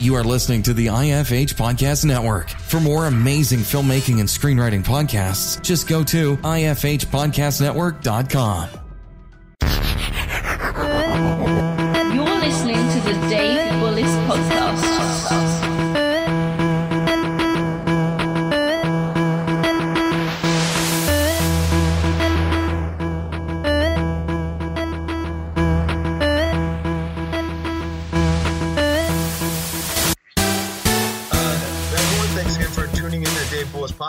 You are listening to the IFH Podcast Network. For more amazing filmmaking and screenwriting podcasts, just go to ifhpodcastnetwork.com. You're listening to the Dave Bullis Podcast.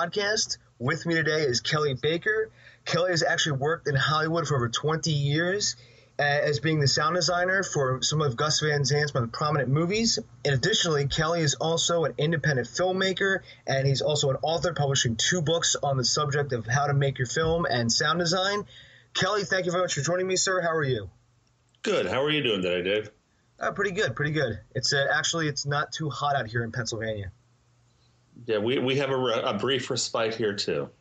Podcast. With me today is Kelley Baker. Kelley has actually worked in Hollywood for over 20 years uh, as being the sound designer for some of Gus Van Sant's most prominent movies. And additionally, Kelley is also an independent filmmaker, and he's also an author publishing two books on the subject of how to make your film and sound design. Kelley, thank you very much for joining me, sir. How are you? Good. How are you doing today, Dave? Uh, pretty good, pretty good. It's uh, actually it's not too hot out here in Pennsylvania. Yeah, we, we have a, re- a brief respite here too.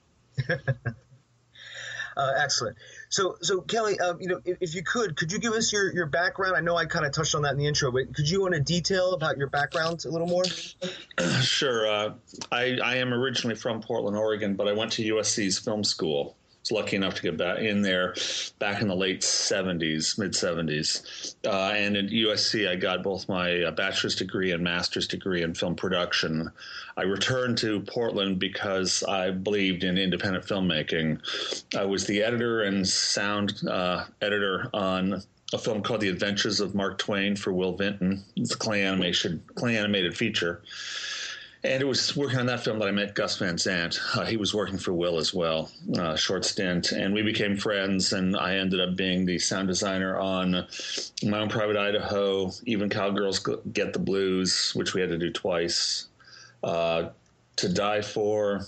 Uh, excellent. So, so Kelley, um, you know, if, if you could, could you give us your, your background? I know I kind of touched on that in the intro, but could you go into detail about your background a little more? Sure. Uh, I, I am originally from Portland, Oregon, but I went to USC's film school. Was lucky enough to get back in there back in the late 70s, mid 70s. Uh, and at USC, I got both my uh, bachelor's degree and master's degree in film production. I returned to Portland because I believed in independent filmmaking. I was the editor and sound uh, editor on a film called The Adventures of Mark Twain for Will Vinton. It's a clay animation, clay animated feature. And it was working on that film that I met Gus Van Sant. Uh, he was working for Will as well, uh, short stint, and we became friends. And I ended up being the sound designer on My Own Private Idaho, even Cowgirls Get the Blues, which we had to do twice. Uh, to Die For.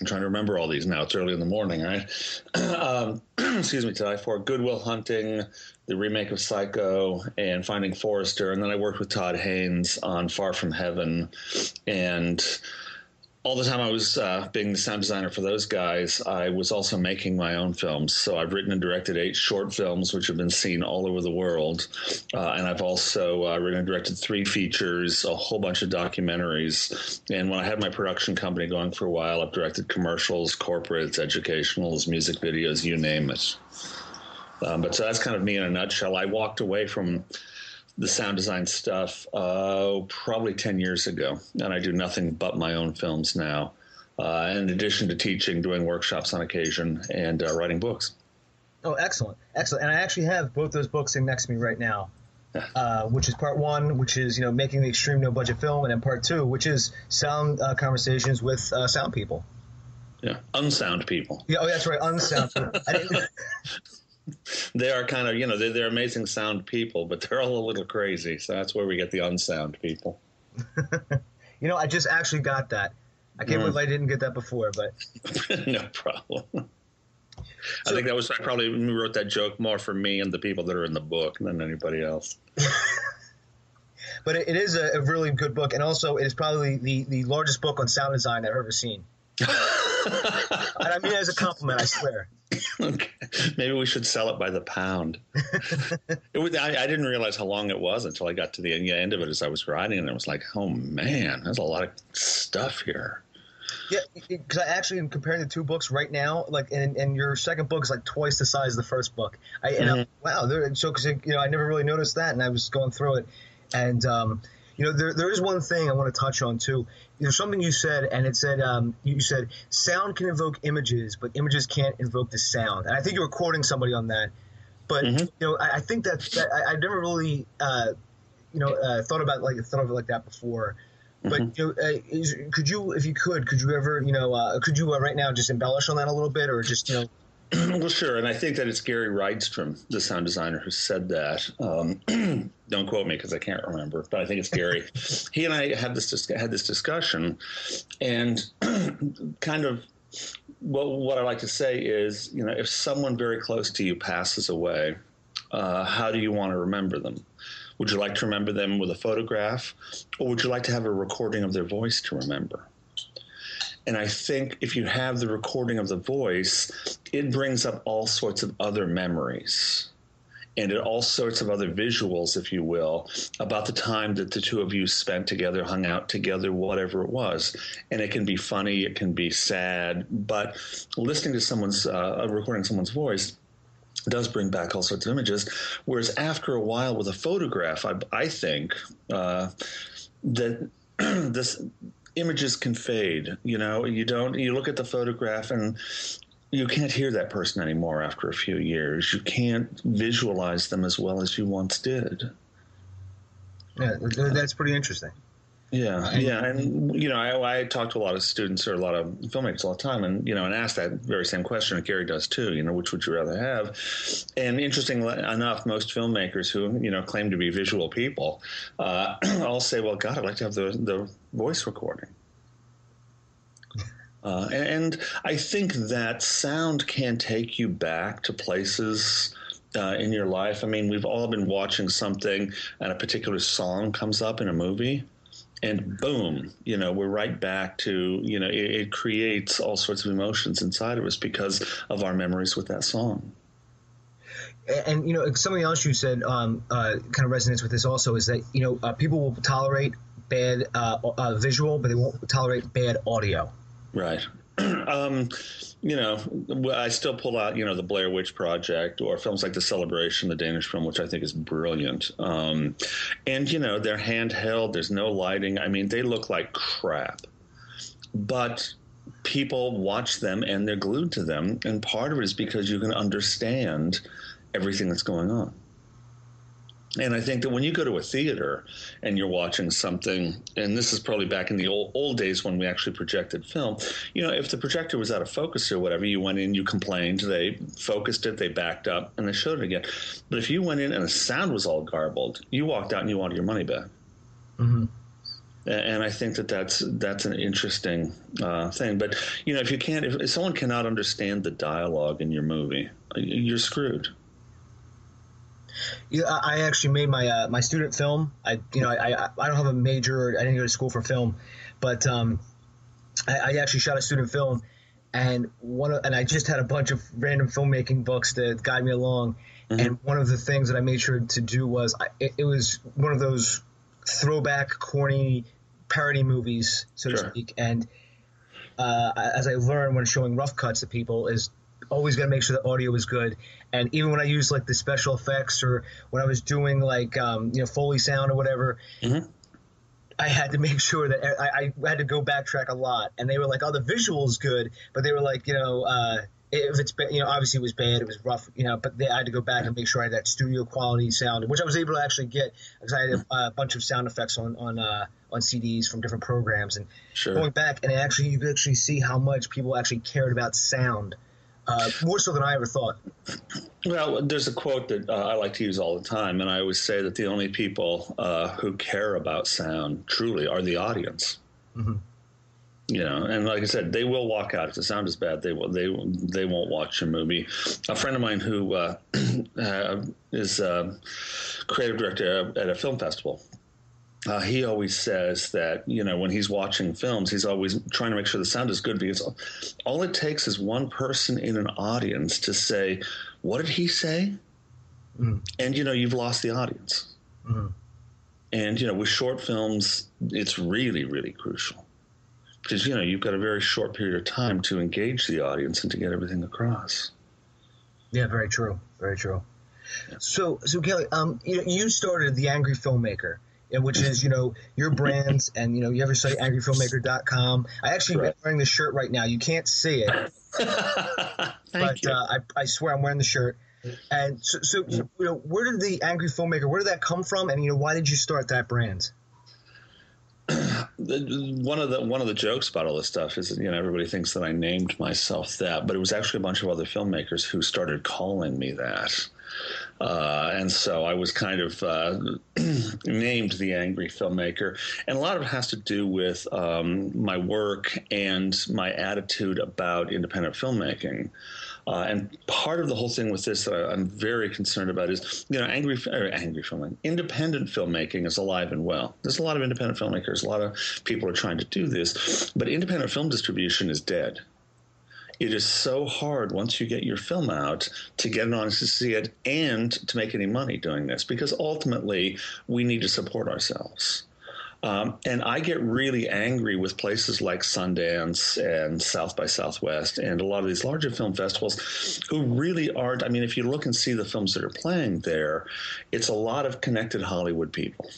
I'm trying to remember all these now. It's early in the morning, right? um, excuse me. To Die For, Good Will Hunting, the remake of Psycho, and Finding Forrester, and then I worked with Todd Haynes on Far From Heaven, and all the time I was uh, being the sound designer for those guys, I was also making my own films. So I've written and directed eight short films, which have been seen all over the world. Uh, and I've also uh, written and directed three features, a whole bunch of documentaries. And when I had my production company going for a while, I've directed commercials, corporates, educationals, music videos, you name it. Um, but so that's kind of me in a nutshell. I walked away from the sound design stuff uh, probably 10 years ago, and I do nothing but my own films now. Uh, in addition to teaching, doing workshops on occasion, and uh, writing books. Oh, excellent, excellent. And I actually have both those books sitting next to me right now. Uh, which is part one, which is you know making the extreme no budget film, and then part two, which is sound uh, conversations with uh, sound people. Yeah, unsound people. Yeah, oh, that's right, unsound. people. I didn't, They are kind of, you know, they're, they're amazing sound people, but they're all a little crazy. So that's where we get the unsound people. you know, I just actually got that. I can't believe mm. I didn't get that before, but no problem. I think that was I probably wrote that joke more for me and the people that are in the book than anybody else. but it, it is a, a really good book, and also it is probably the, the largest book on sound design I've ever seen. And I mean it as a compliment, I swear. okay. Maybe we should sell it by the pound. it was, I, I, didn't realize how long it was until I got to the end of it as I was writing, and I was like, "Oh man, there's a lot of stuff here." Yeah, because I actually am comparing the two books right now. Like, and, and your second book is like twice the size of the first book. I and mm-hmm. wow, there, so because you know I never really noticed that, and I was going through it, and um, you know there there is one thing I want to touch on too. There's something you said, and it said um, you said sound can invoke images, but images can't invoke the sound. And I think you were quoting somebody on that. But mm-hmm. you know, I, I, think that, that I, have never really uh, you know uh, thought about like thought of it like that before. But mm-hmm. you know, uh, is, could you, if you could, could you ever, you know, uh, could you uh, right now just embellish on that a little bit, or just you know? well, sure, and I think that it's Gary Rydstrom, the sound designer, who said that. Um, don't quote me because I can't remember, but I think it's Gary. he and I had this dis- had this discussion, and kind of well, what I like to say is, you know, if someone very close to you passes away, uh, how do you want to remember them? Would you like to remember them with a photograph, or would you like to have a recording of their voice to remember? And I think if you have the recording of the voice, it brings up all sorts of other memories. and all sorts of other visuals, if you will, about the time that the two of you spent together, hung out together, whatever it was. And it can be funny, it can be sad, but listening to someone's, uh, recording someone's voice, does bring back all sorts of images. Whereas after a while with a photograph, I, I think uh, that this images can fade. You know, you don't. You look at the photograph and you can't hear that person anymore after a few years. You can't visualize them as well as you once did. Yeah, that's pretty interesting. Yeah, yeah, and you know, I, I talk to a lot of students or a lot of filmmakers all the time, and you know, and ask that very same question. And Gary does too. You know, which would you rather have? And interestingly enough, most filmmakers who you know claim to be visual people uh, all say, "Well, God, I'd like to have the the voice recording." Uh, and, and I think that sound can take you back to places. Uh, in your life, I mean, we've all been watching something, and a particular song comes up in a movie, and boom, you know, we're right back to, you know, it, it, creates all sorts of emotions inside of us because of our memories with that song. And, you know, something else you said um, uh, kind of resonates with this also is that, you know, uh, people will tolerate bad uh, uh visual, but they won't tolerate bad audio. Right. um, you know, I still pull out, you know, the Blair Witch Project or films like The Celebration, the Danish film, which I think is brilliant. Um, and, you know, they're handheld, there's no lighting. I mean, they look like crap. But people watch them and they're glued to them. And part of it is because you can understand everything that's going on. And I think that when you go to a theater and you're watching something, and this is probably back in the old, old days when we actually projected film, you know, if the projector was out of focus or whatever, you went in, you complained, they focused it, they backed up, and they showed it again. But if you went in and the sound was all garbled, you walked out and you wanted your money back. Mm-hmm. And I think that that's that's an interesting uh, thing. But you know, if you can't, if, if someone cannot understand the dialogue in your movie, you're screwed. Yeah, I actually made my uh, my student film. I you know I, I, I don't have a major. I didn't go to school for film, but um, I, I actually shot a student film, and one of, and I just had a bunch of random filmmaking books to guide me along. Mm-hmm. And one of the things that I made sure to do was I, it, it, was one of those throwback, corny parody movies, so sure. to speak. And uh, as I learned when showing rough cuts to people, is always got to make sure the audio is good. And even when I use like the special effects or when I was doing like um, you know Foley sound or whatever, mm-hmm. I had to make sure that I, I, had to go backtrack a lot. And they were like, "Oh, the visual's good," but they were like, you know. Uh, if it's you know obviously it was bad it was rough you know but they, I had to go back and make sure I had that studio quality sound which I was able to actually get because I had a, a, bunch of sound effects on on uh, on CDs from different programs and sure. going back and actually you could actually see how much people actually cared about sound uh, more so than I ever thought. Well, there's a quote that uh, I like to use all the time, and I always say that the only people uh, who care about sound truly are the audience. Mm-hmm. You know, and like I said, they will walk out if the sound is bad. They will. They they won't watch your movie. A friend of mine who uh, uh, is creative director at a film festival uh, he always says that you know when he's watching films he's always trying to make sure the sound is good because all it takes is one person in an audience to say what did he say? Mm. and you know you've lost the audience. Mm. and you know with short films it's really really crucial. Because you know you've got a very short period of time to engage the audience and to get everything across. Yeah very true. Very true. So so kelley um you, you started the angry filmmaker which is you know your brands and you know you have your site angryfilmmaker.com i actually am wearing the shirt right now. You can't see it but uh, I, I swear i'm wearing the shirt. And so, so you know where did the angry filmmaker where did that come from? And you know why did you start that brand? One of the one of the jokes about all this stuff is you know everybody thinks that I named myself that, but it was actually a bunch of other filmmakers who started calling me that. Uh, and so I was kind of uh, named the angry filmmaker. And a lot of it has to do with um, my work and my attitude about independent filmmaking. Uh, and part of the whole thing with this that I, am very concerned about is, you know, angry, angry filmmaking, independent filmmaking is alive and well. There's a lot of independent filmmakers. A lot of people are trying to do this, but independent film distribution is dead. It is so hard once you get your film out to get an audience to see it and to make any money doing this because ultimately we need to support ourselves. Um, and I get really angry with places like Sundance and South by Southwest and a lot of these larger film festivals who really aren't. I mean, if you look and see the films that are playing there, it's a lot of connected Hollywood people.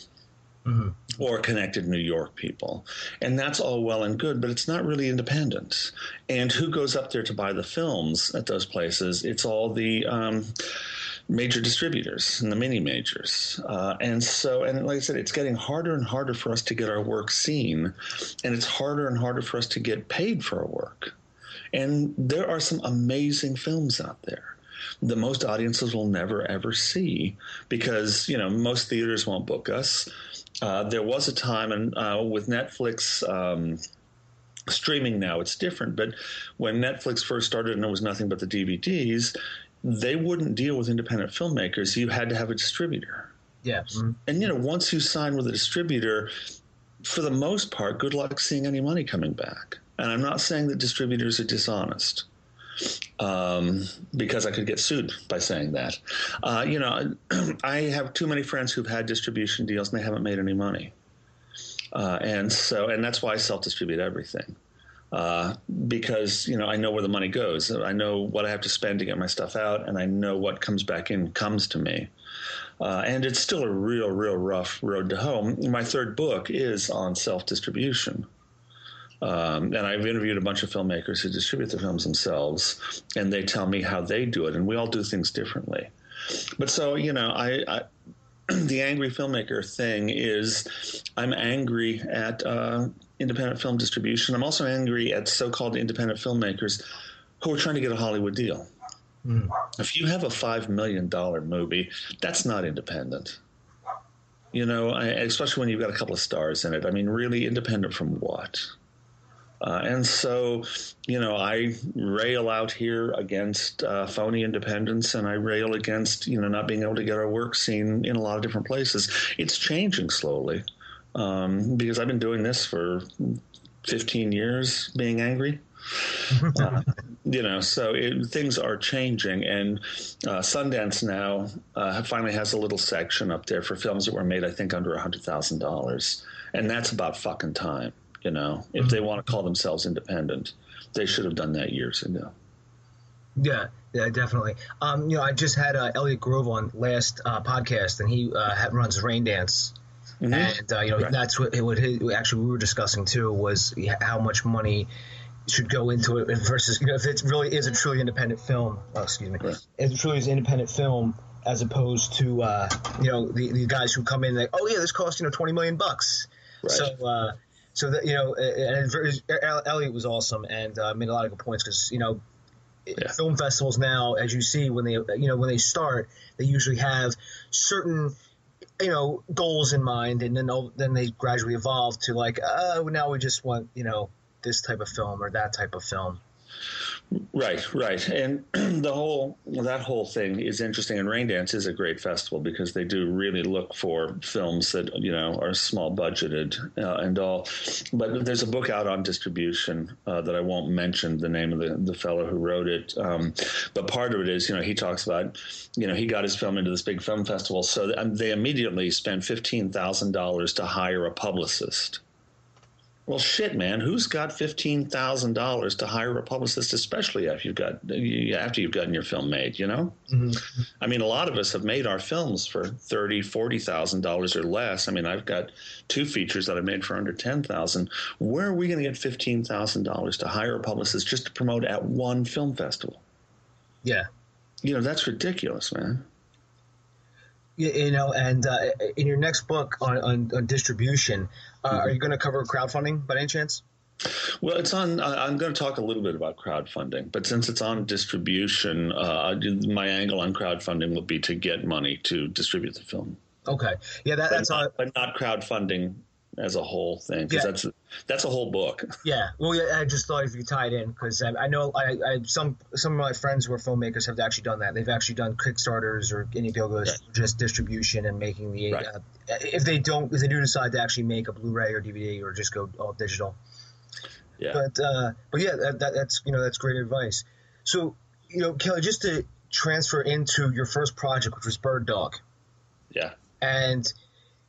Mm-hmm. Or connected New York people. And that's all well and good, but it's not really independent. And who goes up there to buy the films at those places? It's all the. Um, major distributors and the mini majors. Uh, and so, and like I said, it's getting harder and harder for us to get our work seen, and it's harder and harder for us to get paid for our work. And there are some amazing films out there that most audiences will never ever see because you know most theaters won't book us. Uh, there was a time, and uh, with Netflix. Um, streaming now it's different but when netflix first started and it was nothing but the dvds they wouldn't deal with independent filmmakers. You had to have a distributor. Yes. Mm-hmm. And you know, once you sign with a distributor, for the most part, good luck seeing any money coming back. And I'm not saying that distributors are dishonest. Um, because I could get sued by saying that. Uh, you know, I have too many friends who've had distribution deals and they haven't made any money. Uh, and so, and that's why I self distribute everything uh, because you know I know where the money goes. I know what I have to spend to get my stuff out, and I know what comes back in comes to me. Uh, and it's still a real, real rough road to home. My third book is on self distribution. Um, and I've interviewed a bunch of filmmakers who distribute the films themselves, and they tell me how they do it, and we all do things differently. But so, you know, I, I the angry filmmaker thing is I'm angry at uh, independent film distribution. I'm also angry at so-called independent filmmakers who are trying to get a Hollywood deal. Mm. If you have a five million dollar movie, that's not independent. You know, I, especially when you've got a couple of stars in it. I mean, really independent from what? Uh, and so, you know, I rail out here against uh, phony independence, and I rail against you know not being able to get our work seen in a lot of different places. It's changing slowly um, because I've been doing this for 15 years, being angry. uh, you know, so it, things are changing, and uh, Sundance now uh, finally has a little section up there for films that were made, I think, under a hundred thousand dollars, and that's about fucking time. You know, if mm-hmm. they want to call themselves independent, they should have done that years ago. Yeah, yeah, definitely. Um, you know, I just had uh, Elliot Grove on last uh, podcast, and he uh, runs Raindance Mm-hmm. And uh, you know right. that's what, what his, actually we were discussing too was how much money should go into it versus you know if it really is a truly independent film. Oh, excuse me, right. if it truly is an independent film as opposed to uh, you know the, the guys who come in like oh yeah this costs you know twenty million bucks. Right. So uh, so that you know and Elliot was awesome and uh, made a lot of good points because you know. Yeah. Film festivals now, as you see, when they you know when they start, they usually have certain you know goals in mind, and then then they gradually evolve to like, oh, now we just want you know this type of film or that type of film. Right, right, and the whole that whole thing is interesting. And Raindance is a great festival because they do really look for films that you know are small budgeted uh, and all. But there's a book out on distribution uh, that I won't mention the name of the the fellow who wrote it. Um, but part of it is you know he talks about you know he got his film into this big film festival, so they immediately spent fifteen thousand dollars to hire a publicist well, shit, man. Who's got fifteen thousand dollars to hire a publicist, especially after you've got after you've gotten your film made? You know, mm-hmm. I mean, a lot of us have made our films for thirty, forty thousand dollars or less. I mean, I've got two features that I made for under ten thousand. Where are we going to get fifteen thousand dollars to hire a publicist just to promote at one film festival? Yeah, you know that's ridiculous, man you know, and uh, in your next book on, on, on distribution, uh, mm-hmm. are you going to cover crowdfunding by any chance? Well, it's on. I'm going to talk a little bit about crowdfunding, but since it's on distribution, uh, my angle on crowdfunding will be to get money to distribute the film. Okay, yeah, that, that's not, but not crowdfunding as a whole thing because yeah. that's that's a whole book. Yeah, well, yeah, I just thought if you tie it in because I, I, know I, I, some some of my friends who are filmmakers have actually done that. They've actually done Kickstarters or Indiegogo yeah. just distribution and making the right. uh, if they don't if they do decide to actually make a Blu-ray or DVD or just go all digital. Yeah. But uh, but yeah, that, that, that's you know that's great advice. So you know, Kelley, just to transfer into your first project, which was Bird Dog, Yeah. and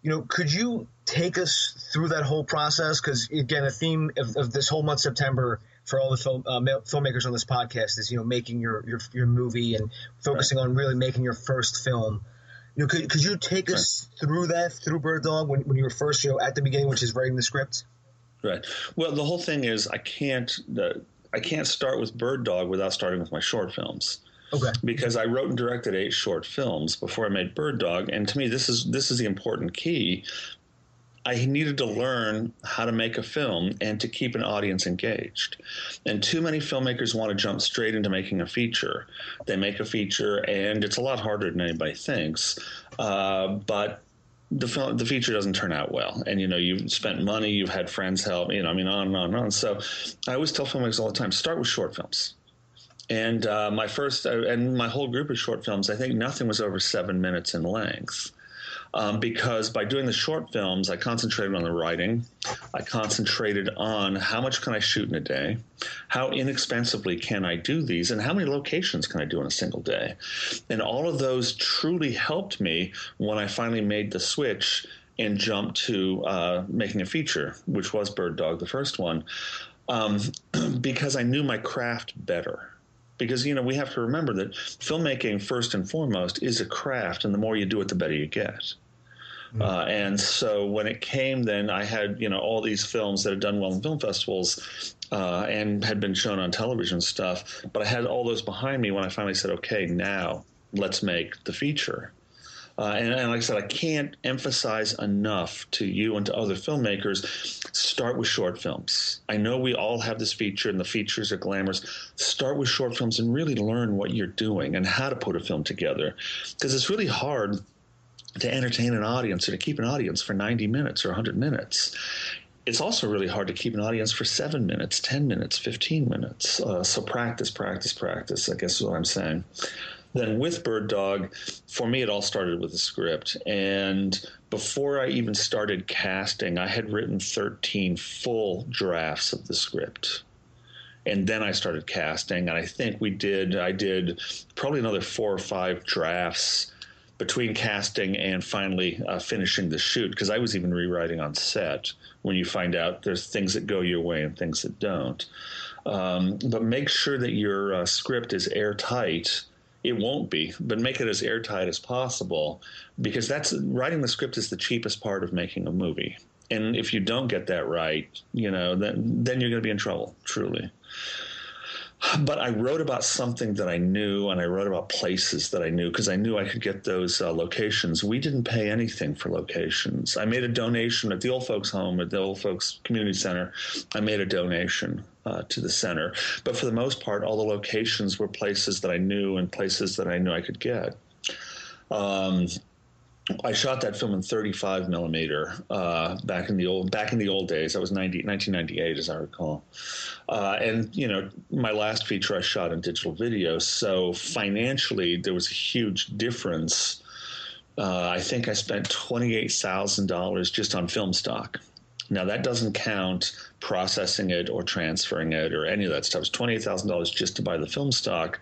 you know, could you take us through that whole process? Because again, the theme of, of this whole month September for all the film uh, filmmakers on this podcast is you know making your your, your movie and focusing on really making your first film. You know, could, could you take us through that through Bird Dog when, when you were first you know at the beginning, which is writing the script? Right. Well, the whole thing is I can't uh, I can't start with Bird Dog without starting with my short films. Okay. because I wrote and directed eight short films before I made Bird Dog, and to me, this is this is the important key. I needed to learn how to make a film and to keep an audience engaged. And too many filmmakers want to jump straight into making a feature. They make a feature, and it's a lot harder than anybody thinks. Uh, but the film, the feature doesn't turn out well, and you know you've spent money, you've had friends help, you know, I mean, on and on and on. So, I always tell filmmakers all the time: start with short films. And uh, my first, uh, and my whole group of short films, I think nothing was over seven minutes in length. Um, because by doing the short films, I concentrated on the writing. I concentrated on how much can I shoot in a day, how inexpensively can I do these, and how many locations can I do in a single day. And all of those truly helped me when I finally made the switch and jumped to uh, making a feature, which was Bird Dog, the first one, um, because I knew my craft better because you know we have to remember that filmmaking first and foremost is a craft and the more you do it the better you get. Uh, and so when it came then i had you know all these films that had done well in film festivals uh, and had been shown on television stuff but i had all those behind me when i finally said okay now let's make the feature uh, and, and, like I said, I can't emphasize enough to you and to other filmmakers start with short films. I know we all have this feature, and the features are glamorous. Start with short films and really learn what you're doing and how to put a film together. Because it's really hard to entertain an audience or to keep an audience for 90 minutes or 100 minutes it's also really hard to keep an audience for seven minutes, 10 minutes, 15 minutes. Uh, so practice, practice, practice, I guess is what I'm saying then with Bird Dog, for me, it all started with the script. And before I even started casting, I had written 13 full drafts of the script. And then I started casting, and I think we did, I did probably another four or five drafts between casting and finally uh, finishing the shoot because I was even rewriting on set when you find out there's things that go your way and things that don't. Um, but make sure that your uh, script is airtight it won't be, but make it as airtight as possible because that's writing the script is the cheapest part of making a movie. And if you don't get that right, you know, then then you're going to be in trouble, truly. But I wrote about something that I knew, and I wrote about places that I knew because I knew I could get those uh, locations. We didn't pay anything for locations. I made a donation at the old folks' home, at the old folks' community center. I made a donation uh, to the center. But for the most part, all the locations were places that I knew and places that I knew I could get. Um, I shot that film in 35 millimeter uh, back in the old back in the old days. That was 90, 1998, as I recall. Uh, and you know, my last feature I shot in digital video. So financially, there was a huge difference. Uh, I think I spent twenty eight thousand dollars just on film stock. Now that doesn't count processing it or transferring it or any of that stuff. It's twenty eight thousand dollars just to buy the film stock,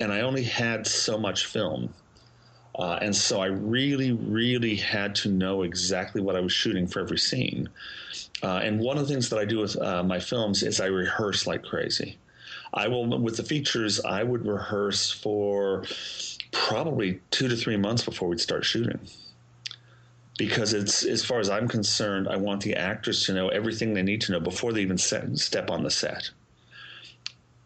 and I only had so much film. Uh, and so I really, really had to know exactly what I was shooting for every scene. Uh, and one of the things that I do with uh, my films is I rehearse like crazy. I will, with the features, I would rehearse for probably two to three months before we'd start shooting. Because it's, as far as I'm concerned, I want the actors to know everything they need to know before they even set, step on the set.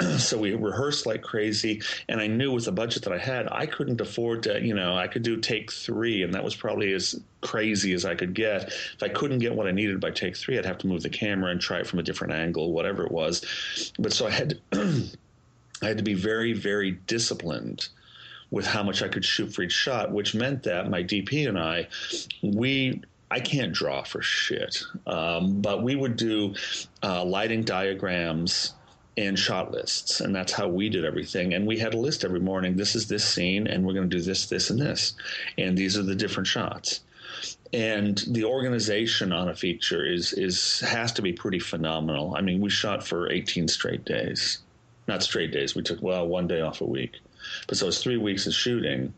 So we rehearsed like crazy and i knew with the budget that i had i couldn't afford to you know i could do take three and that was probably as crazy as i could get. If i couldn't get what i needed by take three i'd have to move the camera and try it from a different angle whatever it was. But so i had i had to be very very disciplined with how much i could shoot for each shot which meant that my dp and i we I can't draw for shit, um, but we would do uh, lighting diagrams and shot lists and that's how we did everything. And we had a list every morning. This is this scene and we're going to do this this and this. And these are the different shots. And the organization on a feature is is has to be pretty phenomenal. I mean, we shot for 18 straight days, not straight days. We took well one day off a week, but so it's three weeks of shooting,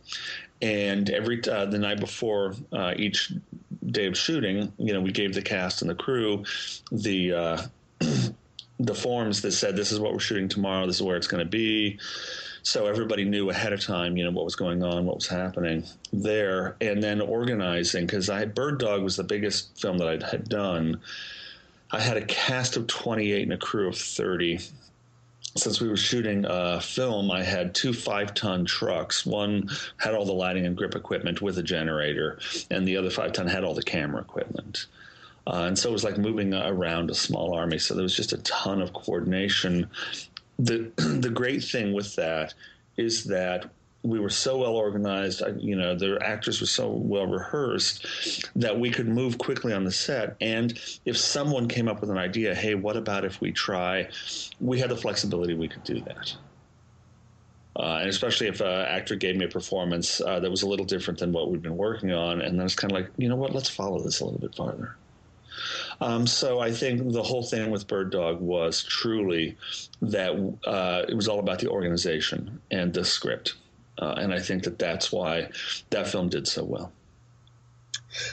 and every uh, the night before uh, each day of shooting, you know, we gave the cast and the crew the. Uh, the forms that said this is what we're shooting tomorrow, this is where it's going to be, so everybody knew ahead of time, you know, what was going on, what was happening there, and then organizing because I had Bird Dog was the biggest film that I had done. I had a cast of 28 and a crew of 30. Since we were shooting a film, I had two five ton trucks. One had all the lighting and grip equipment with a generator, and the other five ton had all the camera equipment. Uh, and so it was like moving around a small army. So there was just a ton of coordination the the great thing with that is that we were so well organized, you know, the actors were so well rehearsed that we could move quickly on the set. And if someone came up with an idea, hey, what about if we try? We had the flexibility, we could do that. Uh, and especially if an actor gave me a performance uh, that was a little different than what we'd been working on, and then it's kind of like, you know what, let's follow this a little bit farther. Um, so I think the whole thing with Bird Dog was truly that uh, it was all about the organization and the script, uh, and I think that that's why that film did so well.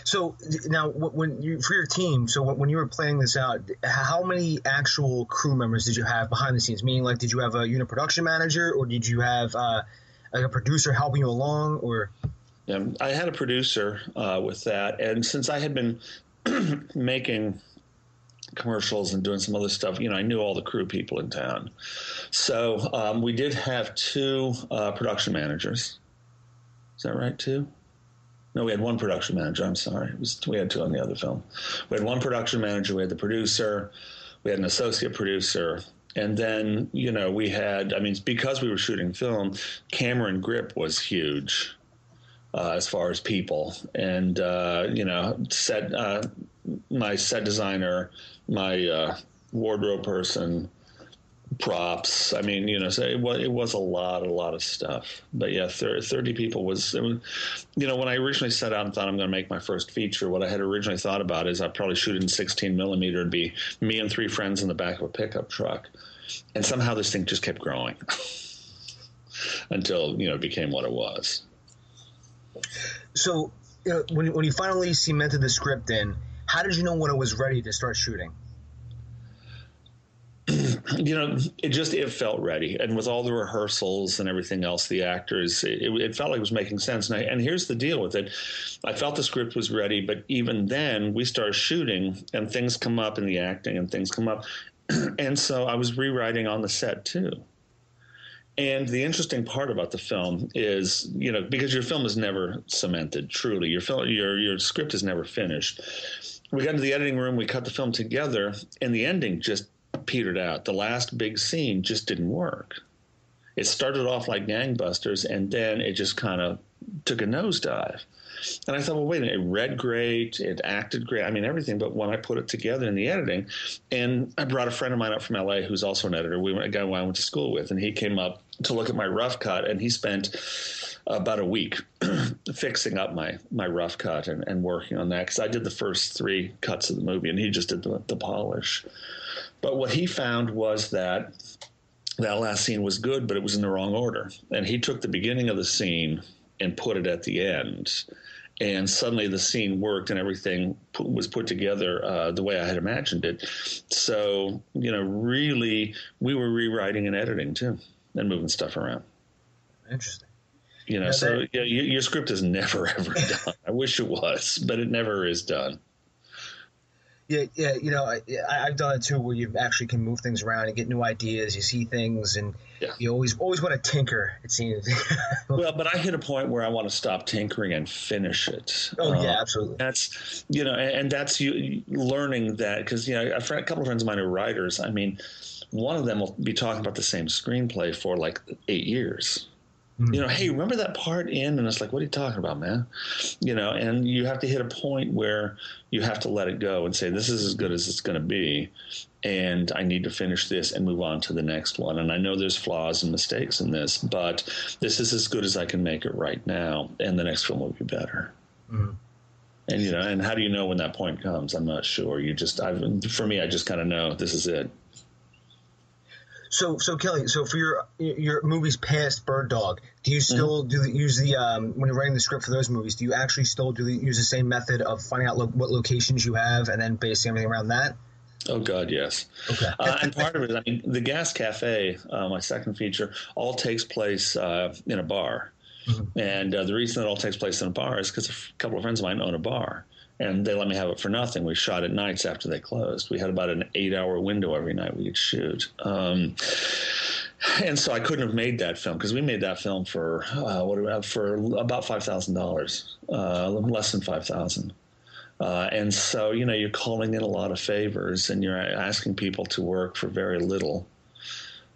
So now, when you for your team, so when you were planning this out, how many actual crew members did you have behind the scenes? Meaning, like, did you have a unit production manager, or did you have uh, like a producer helping you along, or? Yeah, I had a producer uh, with that, and since I had been making commercials and doing some other stuff, you know, I knew all the crew people in town. So um, we did have two uh, production managers. Is that right, two? No, we had one production manager. I'm sorry. Was, we had two on the other film. We had one production manager. We had the producer. We had an associate producer. And then, you know, we had, I mean, because we were shooting film, camera and grip was huge uh, as far as people. And uh, you know, set uh, my set designer, my uh, wardrobe person, props. I mean, you know, so it was, it was a lot, a lot of stuff. But yeah, 30, 30 people was, was, you know, when I originally set out and thought I'm going to make my first feature, what I had originally thought about is I'd probably shoot it in 16 millimeter. It'd be me and three friends in the back of a pickup truck. And somehow this thing just kept growing until, you know, it became what it was. So, you know, when when you finally cemented the script in, how did you know when it was ready to start shooting? you know, it just it felt ready, and with all the rehearsals and everything else, the actors, it, it felt like it was making sense. And, I, and here's the deal with it: I felt the script was ready, but even then, we started shooting, and things come up in the acting, and things come up, and so I was rewriting on the set too. And the interesting part about the film is, you know, because your film is never cemented, truly, your film, your your script is never finished. We got into the editing room, we cut the film together, and the ending just petered out. The last big scene just didn't work. It started off like gangbusters, and then it just kind of took a nosedive. And I thought, well, wait a minute, it read great, it acted great. I mean, everything. But when I put it together in the editing, and I brought a friend of mine up from LA who's also an editor, we went, a guy I went to school with, and he came up to look at my rough cut, and he spent about a week fixing up my my rough cut and, and working on that because I did the first three cuts of the movie, and he just did the, the polish. But what he found was that that last scene was good, but it was in the wrong order. And he took the beginning of the scene and put it at the end and suddenly the scene worked and everything was put together uh, the way I had imagined it. So you know, really, we were rewriting and editing too, and moving stuff around. Interesting. You know, so that, yeah, your, your script is never ever done. I wish it was, but it never is done. Yeah, yeah, you know, I, I've done it too, where you actually can move things around and get new ideas. You see things, and yeah. you always always want to tinker. It seems. well, but I hit a point where I want to stop tinkering and finish it. Oh yeah, um, absolutely. That's you know, and, and that's you learning that because you know a, friend, a couple of friends of mine are writers. I mean, one of them will be talking about the same screenplay for like eight years you know, hey, remember that part in? And it's like, what are you talking about, man? You know, and you have to hit a point where you have to let it go and say, this is as good as it's going to be. And I need to finish this and move on to the next one. And I know there's flaws and mistakes in this, but this is as good as I can make it right now. And the next film will be better. Mm-hmm. And you know, and how do you know when that point comes? I'm not sure. You just, I've, for me, I just kind of know this is it. So, so Kelley, so for your your movies past Bird Dog, do you still mm-hmm. do the, use the um, when you're writing the script for those movies? Do you actually still do the, use the same method of finding out lo- what locations you have and then basing everything around that? Oh God, yes. Okay. uh, and part of it, I mean, the Gas Cafe, uh, my second feature, all takes place uh, in a bar, mm-hmm. and uh, the reason it all takes place in a bar is because a couple of friends of mine own a bar, and they let me have it for nothing. We shot at nights after they closed. We had about an eight-hour window every night we could shoot. Um, and so I couldn't have made that film because we made that film for uh, what have for about five thousand uh, dollars, less than five thousand. Uh, and so you know you're calling in a lot of favors and you're asking people to work for very little.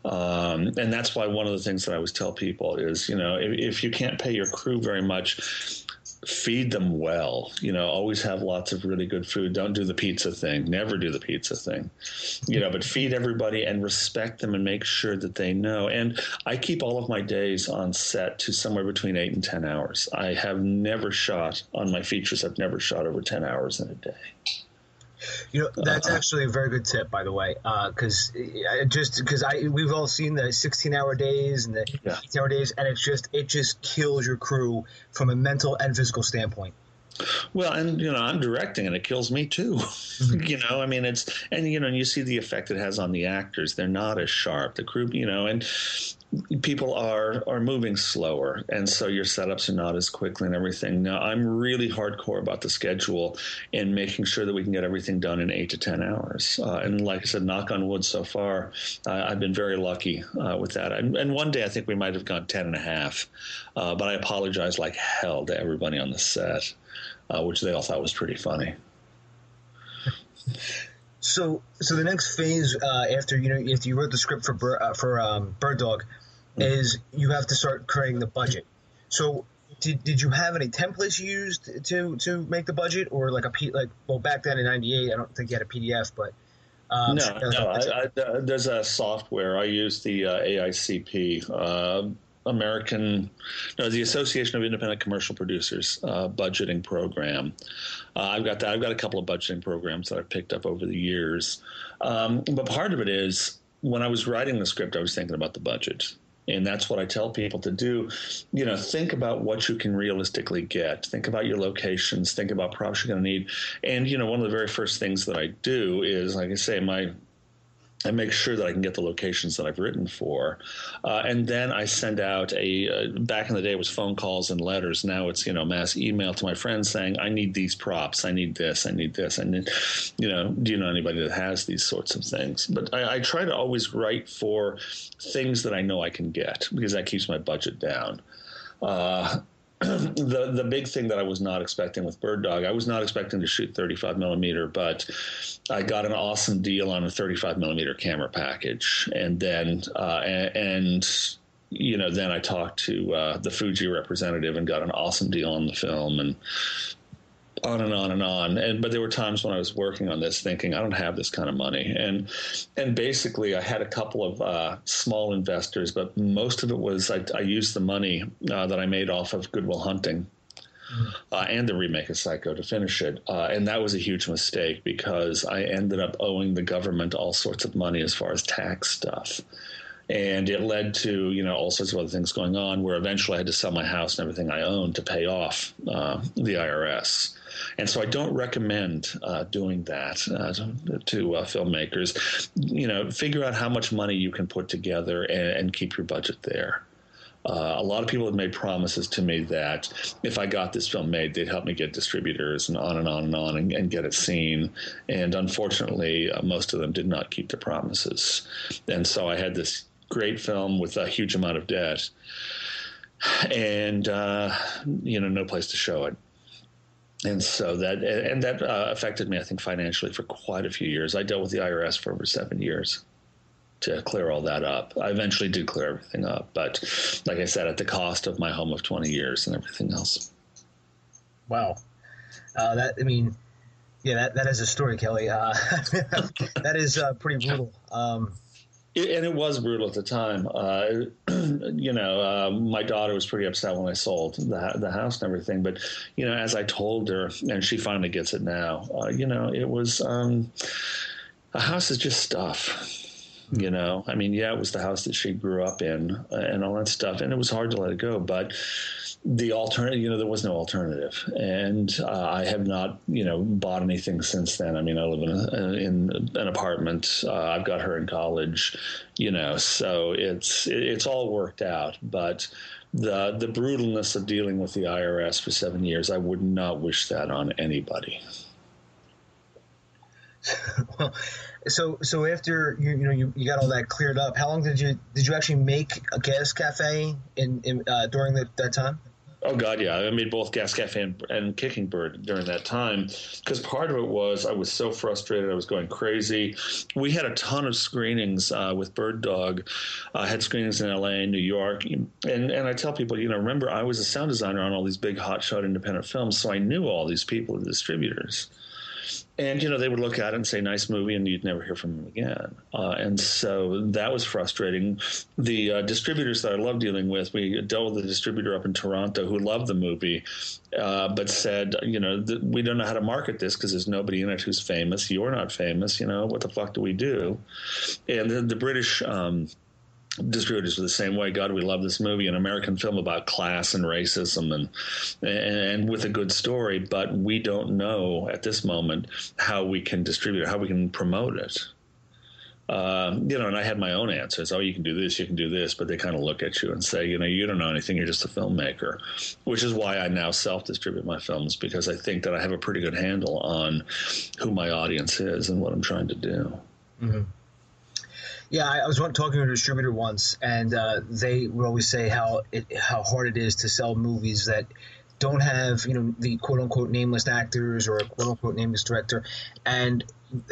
Um, and that's why one of the things that I always tell people is, you know, if, if you can't pay your crew very much, feed them well. You know, always have lots of really good food. Don't do the pizza thing. Never do the pizza thing. You know, but feed everybody and respect them and make sure that they know. And I keep all of my days on set to somewhere between eight and 10 hours. I have never shot on my features, I've never shot over 10 hours in a day. You know, that's uh, actually a very good tip, by the way, because uh, just because I we've all seen the 16 hour days and the yeah. 18 hour days, and it's just it just kills your crew from a mental and physical standpoint. Well, and you know, I'm directing, and it kills me too. Mm-hmm. you know, I mean, it's and you know, you see the effect it has on the actors. They're not as sharp. The crew, you know, and people are are moving slower, and so your setups are not as quickly and everything. Now, I'm really hardcore about the schedule and making sure that we can get everything done in eight to ten hours. Uh, and like I said, knock on wood, so far, uh, I've been very lucky uh, with that. And, and, one day, I think we might have gone ten and a half, uh, but I apologize like hell to everybody on the set, uh, which they all thought was pretty funny. So, so the next phase uh, after you know after you wrote the script for uh, for um, Bird Dog mm-hmm. is you have to start creating the budget. So, did, did you have any templates used to to make the budget, or like a P like well back then in '98 I don't think you had a PDF, but um, no, no. I, I, there's a software I use the uh, AICP uh, American, no, the Association of Independent Commercial Producers uh, budgeting program. Uh, I've got that. I've got a couple of budgeting programs that I've picked up over the years. Um, but part of it is when I was writing the script, I was thinking about the budget. And that's what I tell people to do. You know, think about what you can realistically get. Think about your locations. Think about props you're going to need. And, you know, one of the very first things that I do is, like I say, my I make sure that I can get the locations that I've written for, uh, and then I send out a. Uh, back in the day, it was phone calls and letters. Now it's you know mass email to my friends saying, "I need these props. I need this. I need this. I need, you know, do you know anybody that has these sorts of things?" But I, I try to always write for things that I know I can get because that keeps my budget down. Uh, the the big thing that I was not expecting with Bird Dog, I was not expecting to shoot 35 millimeter, but I got an awesome deal on a 35 millimeter camera package, and then uh, and, and, you know then I talked to uh, the Fuji representative and got an awesome deal on the film, and on and on and on. And but there were times when I was working on this, thinking I don't have this kind of money, and and basically I had a couple of uh, small investors, but most of it was I, I used the money uh, that I made off of Good Will Hunting. Uh, and the remake of Psycho to finish it. Uh, and that was a huge mistake because I ended up owing the government all sorts of money as far as tax stuff and it led to you know all sorts of other things going on where eventually I had to sell my house and everything I owned to pay off uh, the IRS. And so I don't recommend uh, doing that uh, to, uh, filmmakers. You know, figure out how much money you can put together and, and keep your budget there. Uh, a lot of people have made promises to me that if I got this film made, they'd help me get distributors and on and on and on and, and get it seen. And unfortunately, uh, most of them did not keep their promises. And so I had this great film with a huge amount of debt and, uh, you know, no place to show it and so that and that uh, affected me, I think, financially for quite a few years. I dealt with the IRS for over seven years to clear all that up. I eventually did clear everything up, but like I said, at the cost of my home of twenty years and everything else. Wow, uh, that I mean, yeah, that, that is a story, Kelley. Uh, that is uh, pretty brutal. Um, It, and it was brutal at the time. Uh, you know, uh, my daughter was pretty upset when I sold the, the house and everything. But, you know, as I told her, and she finally gets it now, uh, you know, it was um, a house is just stuff. You know, I mean, yeah, it was the house that she grew up in uh, and all that stuff. And it was hard to let it go. But, the alternative, you know, there was no alternative, and uh, I have not, you know, bought anything since then. I mean, I live in a, in an apartment. Uh, I've got her in college, you know, so it's it's all worked out. But the the brutalness of dealing with the IRS for seven years, I would not wish that on anybody. well, so so after you you know you, you got all that cleared up, how long did you did you actually make a gas cafe in, in uh, during the, that time? Oh God, yeah. I made both Gas Cafe and, and Kicking Bird during that time because part of it was I was so frustrated. I was going crazy. We had a ton of screenings uh, with Bird Dog. I uh, had screenings in L.A., New York, and and I tell people, you know, remember I was a sound designer on all these big hotshot independent films, so I knew all these people, the distributors and you know they would look at it and say nice movie and you'd never hear from them again. Uh, and so that was frustrating. The uh, distributors that i love dealing with we dealt with a distributor up in toronto who loved the movie uh, but said you know th- we don't know how to market this because there's nobody in it who's famous. You're not famous. You know what the fuck do we do? And the, the british um, distributors were the same way. God, we love this movie, an American film about class and racism, and and with a good story. But we don't know at this moment how we can distribute it, how we can promote it. Uh, you know, and I had my own answers. Oh, you can do this, you can do this, but they kind of look at you and say, you know, you don't know anything. You're just a filmmaker, which is why I now self-distribute my films because I think that I have a pretty good handle on who my audience is and what I'm trying to do. Mm-hmm. Yeah, I, was talking to a distributor once, and uh, they would always say how it, how hard it is to sell movies that don't have you know the quote unquote nameless actors or a quote unquote nameless director, and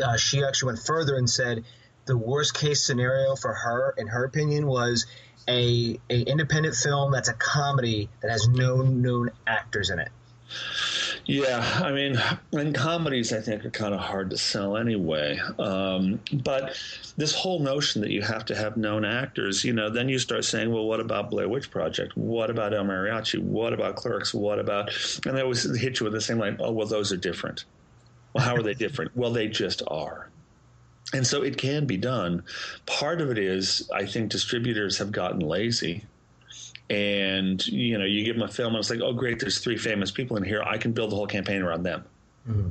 uh, she actually went further and said the worst case scenario for her, in her opinion, was a a independent film that's a comedy that has no known actors in it. Yeah, I mean, and comedies I think are kind of hard to sell anyway. Um, but this whole notion that you have to have known actors, you know, then you start saying, well, what about Blair Witch Project? What about El Mariachi? What about Clerks? What about? And they always hit you with the same line. Oh, well, those are different. Well, how are they different? well, they just are. And so it can be done. Part of it is, I think distributors have gotten lazy and you know you give them a film and it's like oh great there's three famous people in here. I can build the whole campaign around them. Mm-hmm.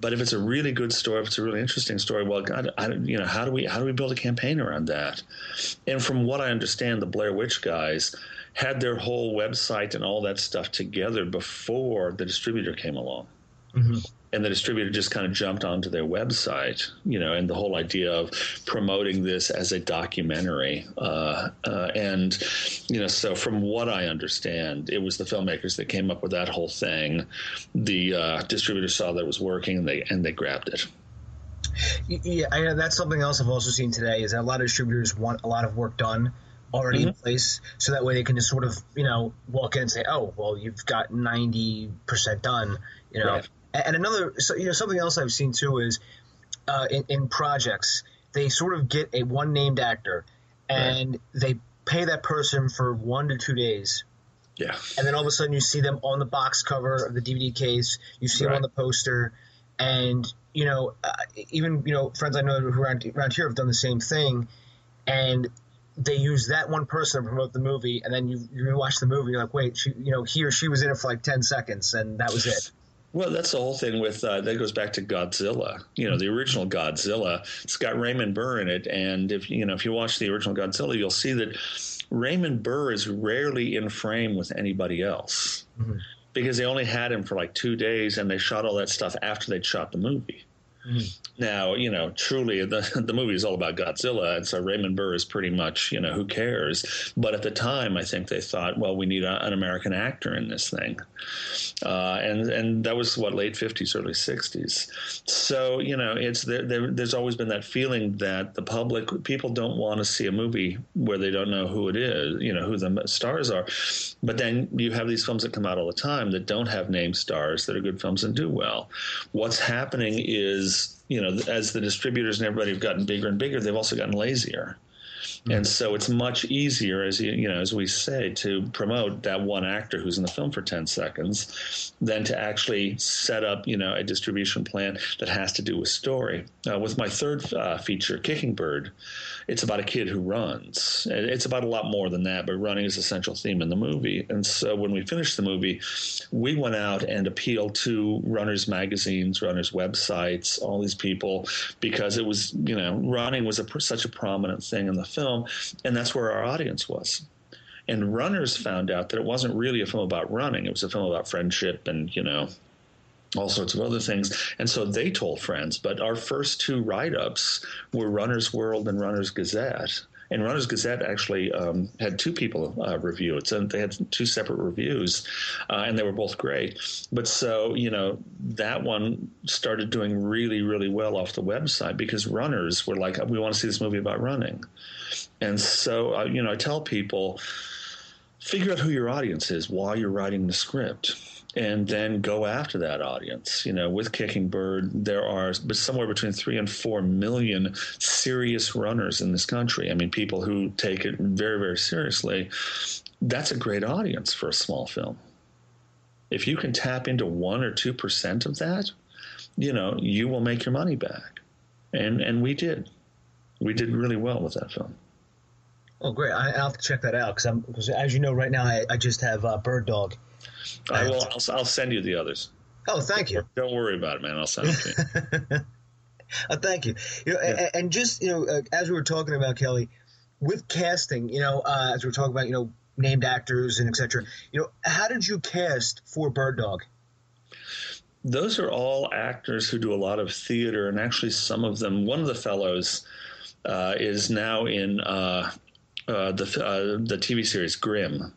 but if it's a really good story if it's a really interesting story well God, I, you know how do we how do we build a campaign around that? And from what i understand the blair witch guys had their whole website and all that stuff together before the distributor came along. Mm-hmm and the distributor just kind of jumped onto their website, you know, and the whole idea of promoting this as a documentary. Uh, uh, and, you know, so from what I understand, it was the filmmakers that came up with that whole thing. The uh, distributor saw that it was working and they, and they grabbed it. Yeah, I, that's something else I've also seen today is that a lot of distributors want a lot of work done already mm-hmm. in place so that way they can just sort of, you know, walk in and say, oh, well, you've got 90% done, you know. Right and another, so, you know, something else I've seen too is uh, in, in, projects they sort of get a one named actor, and right. they pay that person for one to two days. Yeah. And then all of a sudden you see them on the box cover of the DVD case. You see right. them on the poster, and you know, uh, even you know, friends I know who around, around here have done the same thing, and they use that one person to promote the movie, and then you you watch the movie, you're like, wait, she, you know, he or she was in it for like ten seconds, and that was it. Well, that's the whole thing with uh, that goes back to Godzilla. You know, the original Godzilla. It's got Raymond Burr in it, and if you know if you watch the original Godzilla, you'll see that Raymond Burr is rarely in frame with anybody else mm-hmm. because they only had him for like two days, and they shot all that stuff after they'd shot the movie. Mm. Now, you know, truly the the movie is all about Godzilla, and so Raymond Burr is pretty much, you know, who cares? But at the time, I think they thought, well, we need a, an American actor in this thing, uh, and and that was what late fifties, early sixties. So you know, it's there, there, There's always been that feeling that the public people don't want to see a movie where they don't know who it is, you know, who the stars are. But then you have these films that come out all the time that don't have name stars that are good films and do well. What's happening is you know, as the distributors and everybody have gotten bigger and bigger, they've also gotten lazier. Mm-hmm. And so it's much easier, as you, you know, as we say, to promote that one actor who's in the film for 10 seconds than to actually set up, you know, a distribution plan that has to do with story. Uh, with my third uh, feature, Kicking Bird, it's about a kid who runs. It's about a lot more than that, but running is a central theme in the movie. And so when we finished the movie, we went out and appealed to runners magazines, runners websites, all these people, because it was, you know, running was a, such a prominent thing in the film, and that's where our audience was and runners found out that it wasn't really a film about running it was a film about friendship and you know all sorts of other things. And so they told friends. But our first two write ups were Runner's World and Runner's Gazette. And Runner's Gazette actually um, had two people uh, review it. So they had two separate reviews, uh, and they were both great. But so, you know, that one started doing really, really well off the website because runners were like, we want to see this movie about running. And so, uh, you know, I tell people, figure out who your audience is while you're writing the script and then go after that audience. You know, with Kicking Bird, there are somewhere between three and four million serious runners in this country. I mean, people who take it very, very seriously. That's a great audience for a small film. If you can tap into one or two percent of that, you know, you will make your money back. And and we did. We did really well with that film. Oh, great! I, will have to check that out because I'm because as you know, right now I, I just have uh, Bird Dog I will. I'll, I'll, send you the others. Oh, thank you. Don't worry about it, man. I'll send it to you. oh, thank you. You know, yeah. and, just you know, uh, as we were talking about Kelley, with casting, you know, uh, as we are talking about, you know, named actors and etc. You know, how did you cast for Bird Dog? Those are all actors who do a lot of theater, and actually, some of them. One of the fellows uh, is now in uh, uh, the uh, the TV series Grimm.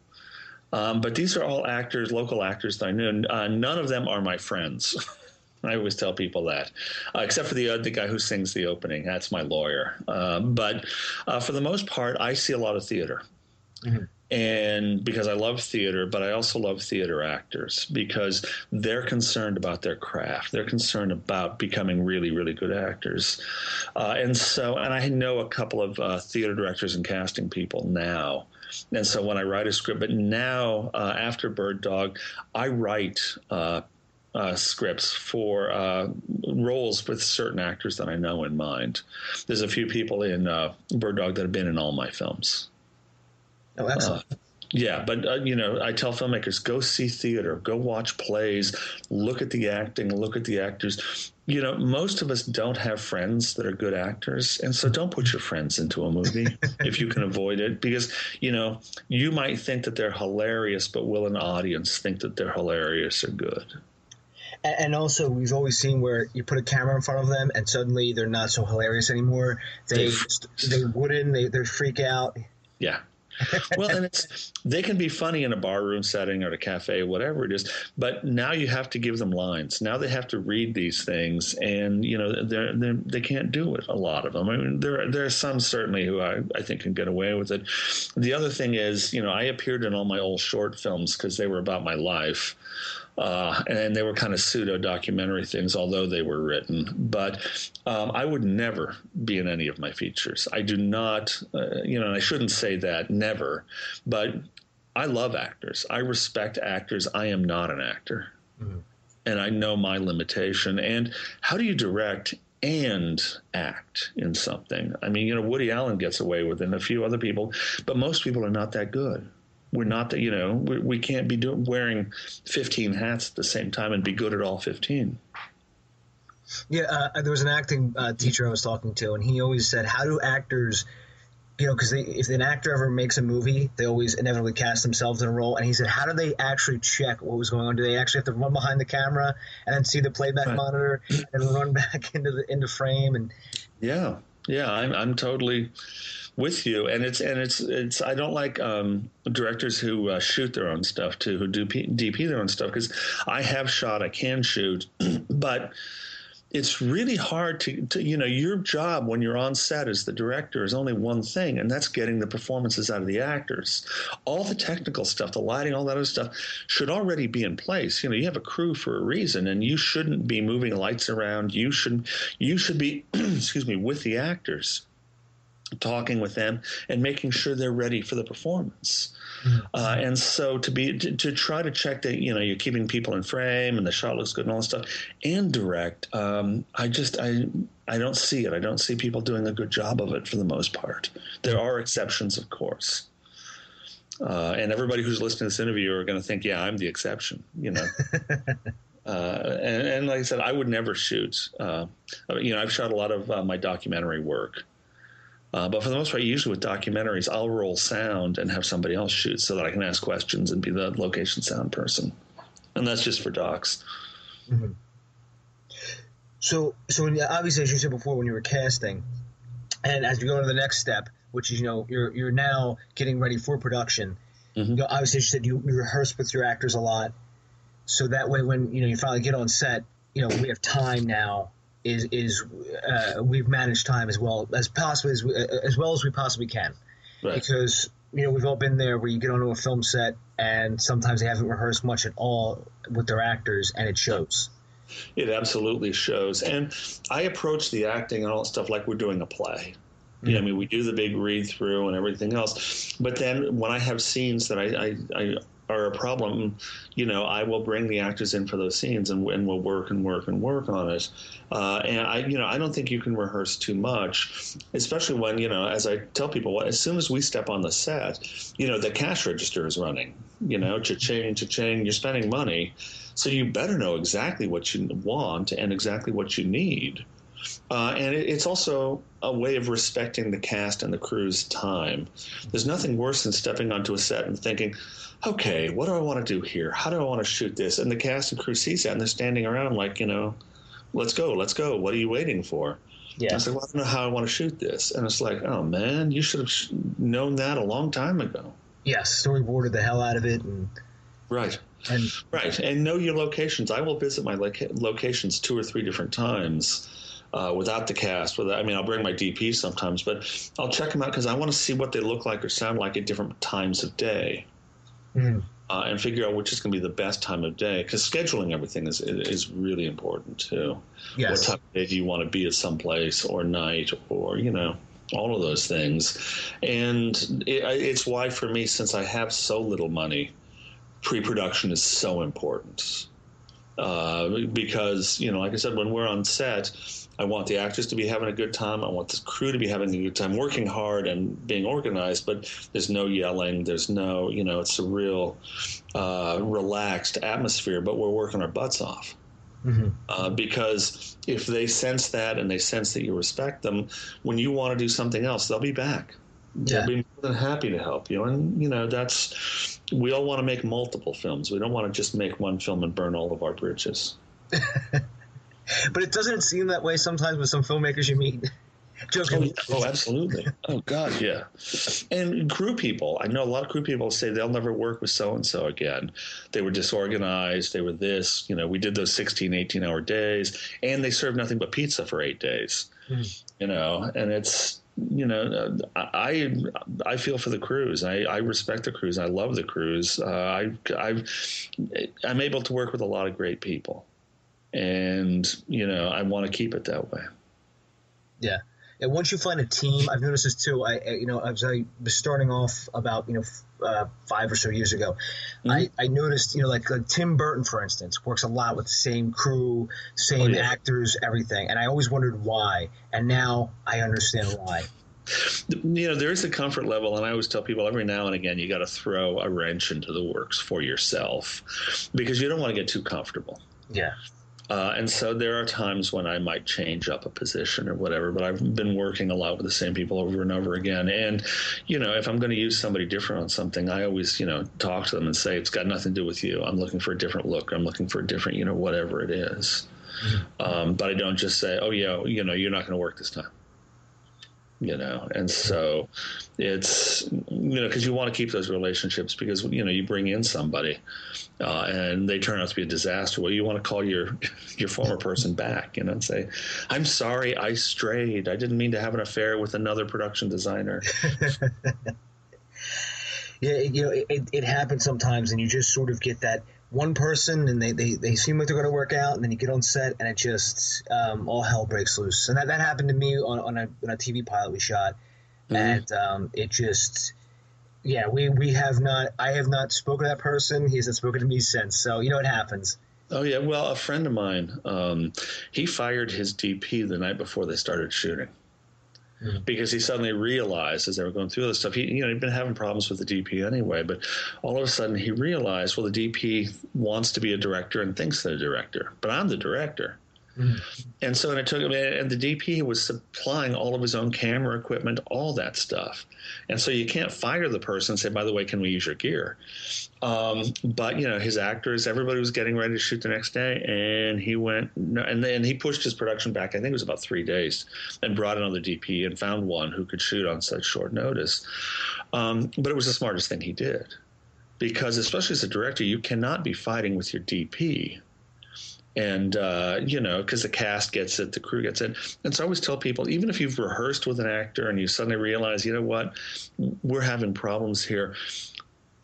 Um, but these are all actors, local actors that I knew. Uh, none of them are my friends. I always tell people that, uh, except for the uh, the guy who sings the opening. That's my lawyer. Um, but uh, for the most part, I see a lot of theater. Mm-hmm. And because I love theater, but I also love theater actors because they're concerned about their craft. They're concerned about becoming really, really good actors. Uh, and so, and I know a couple of uh, theater directors and casting people now and so when I write a script, but now uh, after Bird Dog, I write uh, uh, scripts for uh, roles with certain actors that I know in mind. There's a few people in uh, Bird Dog that have been in all my films. Oh, excellent. Uh, yeah, but uh, you know, I tell filmmakers go see theater, go watch plays, look at the acting, look at the actors. You know, most of us don't have friends that are good actors, and so don't put your friends into a movie if you can avoid it, because you know you might think that they're hilarious, but will an audience think that they're hilarious or good? And also, we've always seen where you put a camera in front of them, and suddenly they're not so hilarious anymore. They they wouldn't. They they freak out. Yeah, well, and it's they can be funny in a barroom setting or a cafe, whatever it is. But now you have to give them lines. Now they have to read these things, and you know they're, they're they can not do it. A lot of them. I mean, there there are some certainly who I, I think can get away with it. The other thing is, you know, I appeared in all my old short films because they were about my life. Uh, and they were kind of pseudo documentary things, although they were written. But um, I would never be in any of my features. I do not, uh, you know, and I shouldn't say that, never. But I love actors. I respect actors. I am not an actor. Mm-hmm. And I know my limitation. And how do you direct and act in something? I mean, you know, Woody Allen gets away with it and a few other people, but most people are not that good we're not that you know we, we can't be doing wearing 15 hats at the same time and be good at all 15 yeah uh, there was an acting uh, teacher i was talking to and he always said how do actors you know because if an actor ever makes a movie they always inevitably cast themselves in a role and he said how do they actually check what was going on? Do they actually have to run behind the camera and then see the playback right. monitor and run back into the into frame? And yeah yeah i'm, I'm totally with you, and it's and it's it's I don't like um, directors who uh, shoot their own stuff too, who do P- DP their own stuff because I have shot, I can shoot, but it's really hard to, to, you know your job when you're on set as the director is only one thing and that's getting the performances out of the actors. All the technical stuff the lighting all that other stuff should already be in place. You know you have a crew for a reason and you shouldn't be moving lights around. You should you should be excuse me with the actors talking with them and making sure they're ready for the performance. Mm-hmm. Uh, and so to be to, to, try to check that you know you're keeping people in frame and the shot looks good and all that stuff and direct. Um, I just I I don't see it. I don't see people doing a good job of it for the most part. There are exceptions, of course. Uh, and everybody who's listening to this interview are going to think, yeah, I'm the exception, you know. uh, and, and, like I said, I would never shoot. Uh, you know, I've shot a lot of uh, my documentary work, uh, but for the most part, usually with documentaries, I'll roll sound and have somebody else shoot so that I can ask questions and be the location sound person. And that's just for docs. Mm-hmm. So, so obviously, as you said before, when you were casting, and as you go to the next step, which is you know you're you're now getting ready for production. Mm-hmm. You know, obviously, you said you, you rehearse with your actors a lot, so that way when you know you finally get on set, you know we have time now. Is is uh, we've managed time as well as possibly as, we, as well as we possibly can, right. because you know we've all been there where you get onto a film set and sometimes they haven't rehearsed much at all with their actors and it shows. It absolutely shows, and I approach the acting and all that stuff like we're doing a play. Yeah, I mean, we do the big read through and everything else. But then when I have scenes that I, I, I are a problem, you know, I will bring the actors in for those scenes and, and we'll work and work and work on it. Uh, and I, you know, I don't think you can rehearse too much, especially when, you know, as I tell people, as soon as we step on the set, you know, the cash register is running, you know, cha-ching, cha-ching, you're spending money. So you better know exactly what you want and exactly what you need. Uh, and it, it's also a way of respecting the cast and the crew's time. There's nothing worse than stepping onto a set and thinking, okay, what do I want to do here? How do I want to shoot this? And the cast and crew sees that and they're standing around like, you know, let's go, let's go. What are you waiting for? Yeah. I said, well, I don't know how I want to shoot this. And it's like, oh man, you should have known that a long time ago. Yes, storyboarded the hell out of it. and Right. And, right. And know your locations. I will visit my locations two or three different times uh, without the cast. With I mean, I'll bring my DP sometimes, but I'll check them out because I want to see what they look like or sound like at different times of day, mm. uh, and figure out which is going to be the best time of day. Because scheduling everything is is really important too. Yes. What time of day do you want to be at some place or night or you know all of those things, and it, it's why for me since I have so little money, pre-production is so important. Uh, because you know, like I said, when we're on set, I want the actors to be having a good time. I want the crew to be having a good time, working hard and being organized. But there's no yelling. There's no, you know, it's a real uh, relaxed atmosphere. But we're working our butts off. Mm-hmm. Uh, because if they sense that and they sense that you respect them, when you want to do something else, they'll be back. Yeah. They'll be more than happy to help you. And you know, that's we all want to make multiple films. We don't want to just make one film and burn all of our bridges. but it doesn't seem that way sometimes with some filmmakers you meet. Oh, oh, absolutely. Oh, God, yeah. And crew people, I know a lot of crew people say they'll never work with so and so again. They were disorganized. They were this. You know, we did those 16, 18 hour days, and they served nothing but pizza for eight days. Mm. You know, and it's, you know, I I feel for the crews. I, I respect the crews. I love the crews. Uh, I I I'm able to work with a lot of great people and you know I want to keep it that way. Yeah. And once you find a team, I've noticed this too. I, you know, as I was starting off about, you know, uh, five or so years ago, mm-hmm. I, I noticed, you know, like, like, Tim Burton, for instance, works a lot with the same crew, same oh, yeah. actors, everything. And I always wondered why. And now I understand why. You know, there is a comfort level, and I always tell people every now and again, you got to throw a wrench into the works for yourself because you don't want to get too comfortable. Yeah. Uh, and so there are times when I might change up a position or whatever, but I've been working a lot with the same people over and over again. And, you know, if I'm going to use somebody different on something, I always, you know, talk to them and say, it's got nothing to do with you. I'm looking for a different look. I'm looking for a different, you know, whatever it is. Mm-hmm. Um, but I don't just say, oh, yeah, you know, you're not going to work this time you know? And so it's you know because you want to keep those relationships because you know you bring in somebody uh, and they turn out to be a disaster. Well you want to call your your former person back you know and say i'm sorry i strayed. I didn't mean to have an affair with another production designer. Yeah you know it, it happens sometimes and you just sort of get that one person and they, they, they seem like they're going to work out and then you get on set and it just um, all hell breaks loose and that, that happened to me on, on, a, on a tv pilot we shot and um, it just yeah we we have not I have not spoken to that person. He hasn't spoken to me since. So you know it happens. Oh yeah, well, a friend of mine, um, he fired his DP the night before they started shooting Mm-hmm. because he suddenly realized as they were going through this stuff, he you know he'd been having problems with the DP anyway, but all of a sudden he realized, well, the DP wants to be a director and thinks they're a director, but I'm the director. And so, and it took and the DP was supplying all of his own camera equipment, all that stuff. And so you can't fire the person and say, by the way, can we use your gear? Um, but, you know, his actors, everybody was getting ready to shoot the next day, and he went, and then he pushed his production back, I think it was about three days, and brought another DP and found one who could shoot on such short notice. Um, but it was the smartest thing he did. Because, especially as a director, you cannot be fighting with your DP and uh, you know because the cast gets it the crew gets it. And so i always tell people even if you've rehearsed with an actor and you suddenly realize you know what we're having problems here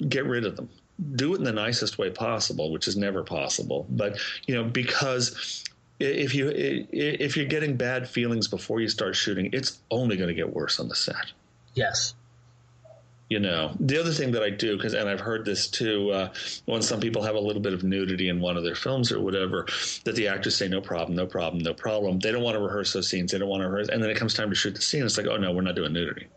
get rid of them. Do it in the nicest way possible which is never possible. But you know because if you if you're getting bad feelings before you start shooting it's only going to get worse on the set. Yes. You know. The other thing that i do because and i've heard this too uh, when some people have a little bit of nudity in one of their films or whatever that the actors say no problem no problem no problem. They don't want to rehearse those scenes they don't want to rehearse and then it comes time to shoot the scene it's like oh no we're not doing nudity.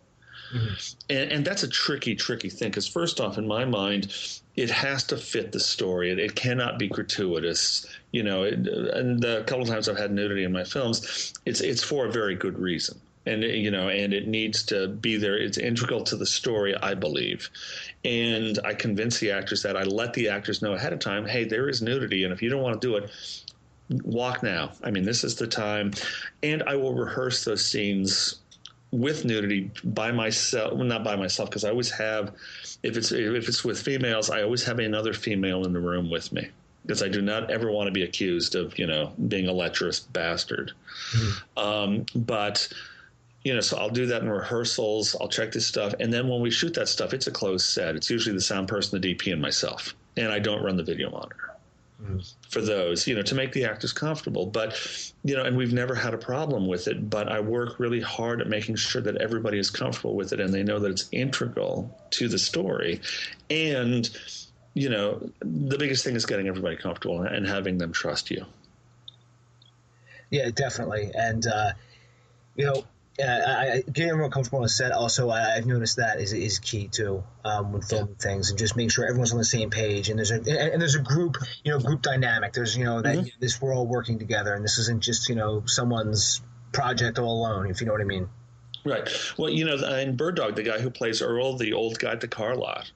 And, and that's a tricky tricky thing because first off in my mind it has to fit the story it, it cannot be gratuitous you know it, and the couple of times i've had nudity in my films it's it's for a very good reason and you know and it needs to be there. It's integral to the story i believe. And i convince the actors that. I let the actors know ahead of time hey there is nudity and if you don't want to do it walk now. I mean this is the time. And i will rehearse those scenes with nudity by myself well, not by myself because i always have if it's if it's with females i always have another female in the room with me. Because I do not ever want to be accused of, you know, being a lecherous bastard. Um, but you know, so I'll do that in rehearsals. I'll check this stuff, and then when we shoot that stuff, it's a closed set. It's usually the sound person, the DP, and myself, and I don't run the video monitor for those, you know, to make the actors comfortable. But you know, and we've never had a problem with it. But I work really hard at making sure that everybody is comfortable with it, and they know that it's integral to the story, and you know, the biggest thing is getting everybody comfortable and having them trust you. Yeah, definitely. And uh, you know, I, I, getting everyone comfortable on the set. Also, I, I've noticed that is is key too um, when filming things, and just make sure everyone's on the same page. And there's a and, and there's a group, you know, group dynamic. There's you know that this we're all working together, and this isn't just you know someone's project all alone. If you know what I mean. Right. Well, you know, in Bird Dog, the guy who plays Earl, the old guy at the car lot,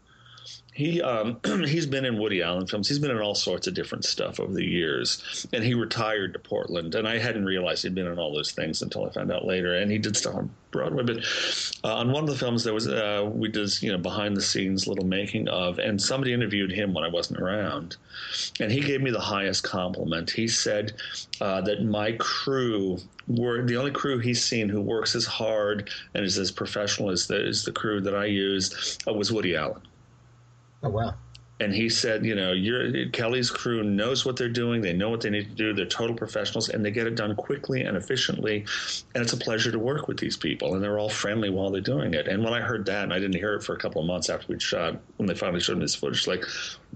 he um, he's been in Woody Allen films. He's been in all sorts of different stuff over the years, and he retired to Portland. And I hadn't realized he'd been in all those things until I found out later. And he did stuff on Broadway, but uh, on one of the films there was uh, we did you know behind the scenes little making of, and somebody interviewed him when I wasn't around, and he gave me the highest compliment. He said uh, that my crew were the only crew he's seen who works as hard and is as professional as the, as the crew that I used uh, was Woody Allen Oh wow. and he said, you know, your Kelley's crew knows what they're doing. They know what they need to do. They're total professionals, and they get it done quickly and efficiently. And it's a pleasure to work with these people, and they're all friendly while they're doing it. And when I heard that, and I didn't hear it for a couple of months after we'd shot, when they finally showed me this footage, like,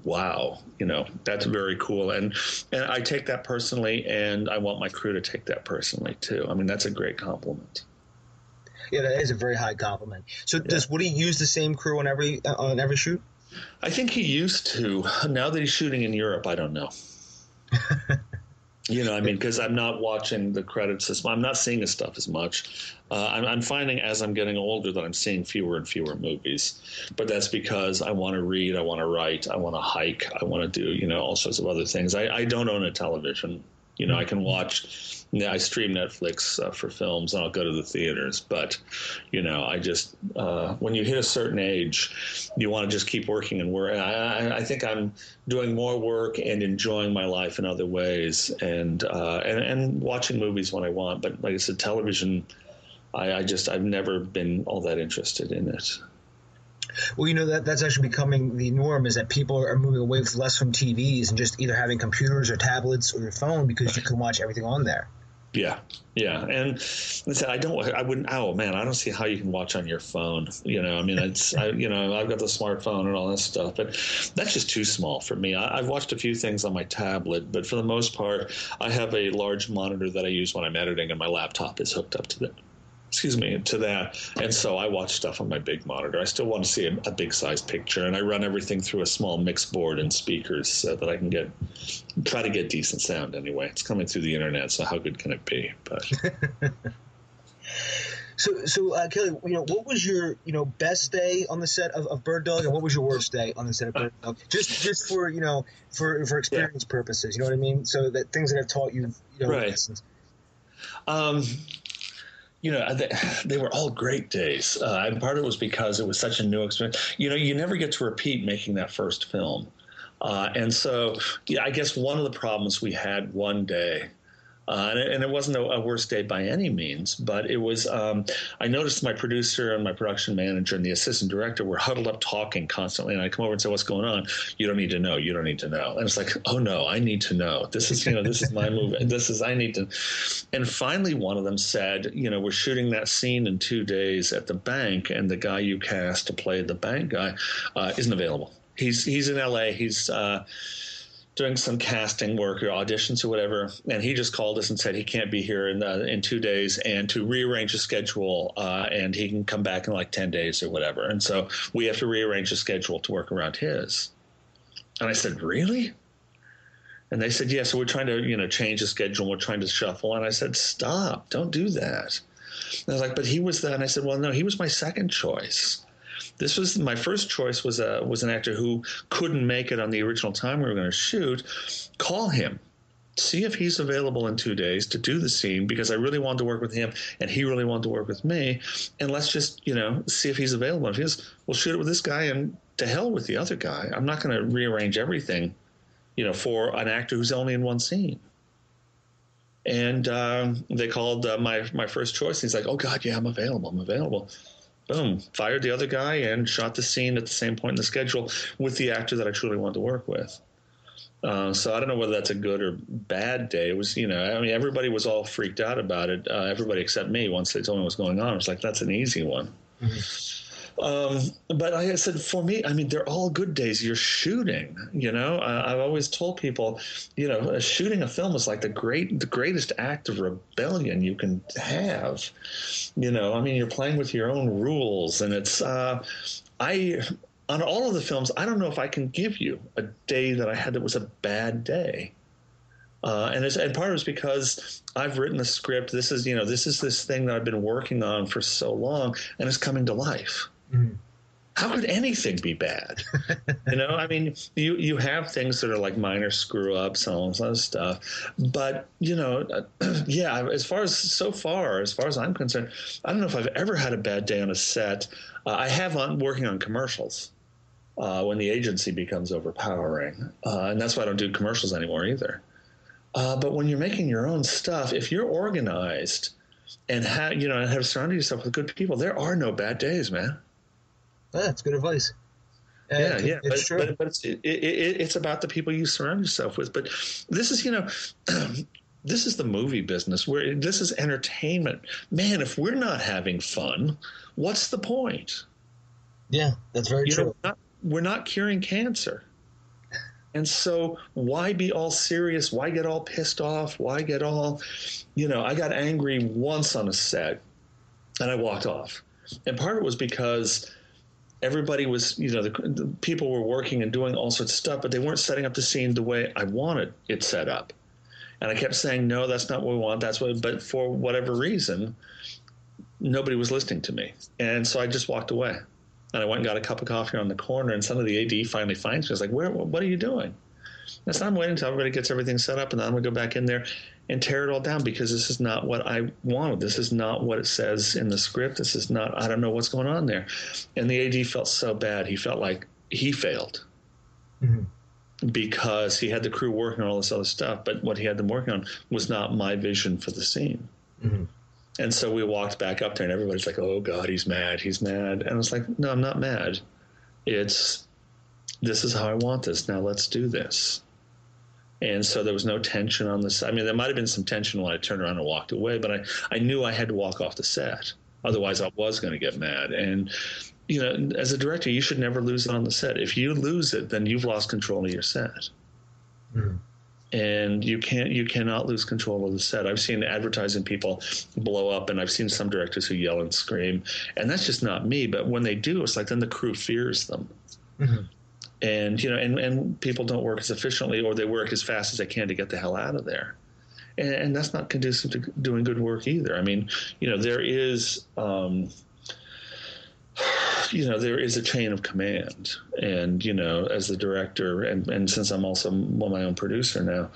wow, you know, that's very cool. And and I take that personally, and I want my crew to take that personally too. I mean, that's a great compliment. Yeah, that is a very high compliment. So does Woody use the same crew on every uh, on every shoot? I think he used to. Now that he's shooting in Europe, I don't know. you know, I mean, because I'm not watching the credits as I'm not seeing his stuff as much. Uh, I'm, I'm finding as I'm getting older that I'm seeing fewer and fewer movies, but that's because I want to read, I want to write, I want to hike, I want to do you know all sorts of other things. I, I don't own a television. You know, I can watch. I stream Netflix uh, for films, and I'll go to the theaters. But, you know, I just uh, when you hit a certain age, you want to just keep working and work. I, I, think I'm doing more work and enjoying my life in other ways, and uh, and and watching movies when I want. But like I said, television, I, I just I've never been all that interested in it. Well, you know that that's actually becoming the norm. Is that people are moving away with less from TVs and just either having computers or tablets or your phone because you can watch everything on there. Yeah, yeah, and I said I don't. I wouldn't. Oh man, I don't see how you can watch on your phone. You know, I mean, it's I, you know, I've got the smartphone and all that stuff, but that's just too small for me. I, I've watched a few things on my tablet, but for the most part, I have a large monitor that I use when I'm editing, and my laptop is hooked up to that excuse me, to that. And so I watch stuff on my big monitor. I still want to see a, a big size picture, and I run everything through a small mix board and speakers so that I can get try to get decent sound. Anyway, it's coming through the internet, so how good can it be? But. So, so uh, Kelley, you know, what was your, you know, best day on the set of, of Bird Dog, and what was your worst day on the set of Bird Dog? Just, just for you know, for for experience yeah. purposes, you know what I mean? So that things that have taught you, you know, right. lessons. Um, you know, they, they, were all great days. Uh, and part of it was because it was such a new experience. You know, you never get to repeat making that first film. Uh, and so, yeah, I guess one of the problems we had one day uh, and, it, and, it, wasn't a, a, worst day by any means, but it was. Um, I noticed my producer and my production manager and the assistant director were huddled up talking constantly, and I come over and say, "What's going on? You don't need to know. You don't need to know." And it's like, "Oh no, I need to know. This is you know this is my movie. This is I need to." And finally, one of them said, "You know, we're shooting that scene in two days at the bank, and the guy you cast to play the bank guy uh, isn't available. He's he's in L.A. He's." Uh, doing some casting work or auditions or whatever, and he just called us and said he can't be here in uh, in two days, and to rearrange the schedule, uh, and he can come back in like ten days or whatever. And so we have to rearrange the schedule to work around his. And I said, really? And they said, yeah. So we're trying to you know change the schedule. We're trying to shuffle. And I said, stop! Don't do that. And I was like, but he was the. And I said, well, no, he was my second choice. This was my first choice was a was an actor who couldn't make it on the original time we were going to shoot. Call him see if he's available in two days to do the scene because I really wanted to work with him and he really wanted to work with me. And let's just, you know, see if he's available. If he's, we'll shoot it with this guy and to hell with the other guy. I'm not going to rearrange everything, you know, for an actor who's only in one scene. And um, they called uh, my my first choice. He's like, "Oh God, yeah, I'm available. I'm available." Boom, fired the other guy and shot the scene at the same point in the schedule with the actor that I truly wanted to work with. Uh, so I don't know whether that's a good or bad day. It was, you know, I mean, everybody was all freaked out about it. Uh, everybody except me. Once they told me what was going on, I was like, "That's an easy one." Mm-hmm. Um, but I said, for me, I mean, they're all good days. You're shooting, you know. Uh, I've always told people, you know, shooting a film is like the great, the greatest act of rebellion you can have. You know, I mean, you're playing with your own rules, and it's. Uh, I on all of the films, I don't know if I can give you a day that I had that was a bad day. Uh, and, and part of it's because I've written the script. This is you know this is this thing that I've been working on for so long, and it's coming to life. Mm. How could anything be bad? you know, I mean, you you have things that are like minor screw ups and all this other stuff, but you know, yeah. As far as so far, as far as I'm concerned, I don't know if I've ever had a bad day on a set. Uh, I have on working on commercials. Uh, when the agency becomes overpowering, uh, and that's why I don't do commercials anymore either. Uh, but when you're making your own stuff, if you're organized and have you know have surrounded yourself with good people, there are no bad days, man. That's good advice. Uh, yeah, yeah, it's but, but, but it's it, it, it's about the people you surround yourself with. But this is, you know, this is the movie business where this is entertainment. Man, if we're not having fun, what's the point? Yeah, that's very you true. Know, we're, not, we're not curing cancer. And so, why be all serious? Why get all pissed off? Why get all, you know, I got angry once on a set and I walked off. And part of it was because everybody was, you know, the, the, people were working and doing all sorts of stuff, but they weren't setting up the scene the way I wanted it set up. And I kept saying, no, that's not what we want. That's what, but for whatever reason, nobody was listening to me. And so I just walked away. And I went and got a cup of coffee on the corner, and some of the AD finally finds me. I was like, where, what are you doing? And so I'm waiting until everybody gets everything set up, and then I'm going to go back in there and tear it all down because this is not what I wanted. This is not what it says in the script. This is not, I don't know what's going on there. And the AD felt so bad. He felt like he failed mm-hmm. because he had the crew working on all this other stuff, but what he had them working on was not my vision for the scene. Mm-hmm. And so we walked back up there, and everybody's like, oh, God, he's mad. He's mad. And I was like, no, I'm not mad. It's, this is how I want this. Now let's do this And so there was no tension on this. I mean, there might have been some tension when I turned around and walked away, but I, I knew I had to walk off the set. Otherwise, I was going to get mad. And, you know, as a director, you should never lose it on the set. If you lose it, then you've lost control of your set. Mm-hmm and you can't you cannot lose control of the set. I've seen advertising people blow up, and I've seen some directors who yell and scream, and that's just not me. But when they do, it's like then the crew fears them. Mm-hmm. And you know, and, and people don't work as efficiently, or they work as fast as they can to get the hell out of there, and, and that's not conducive to doing good work either. I mean, you know, there is um, you know there is a chain of command and you know as the director and, and since i'm also my own producer now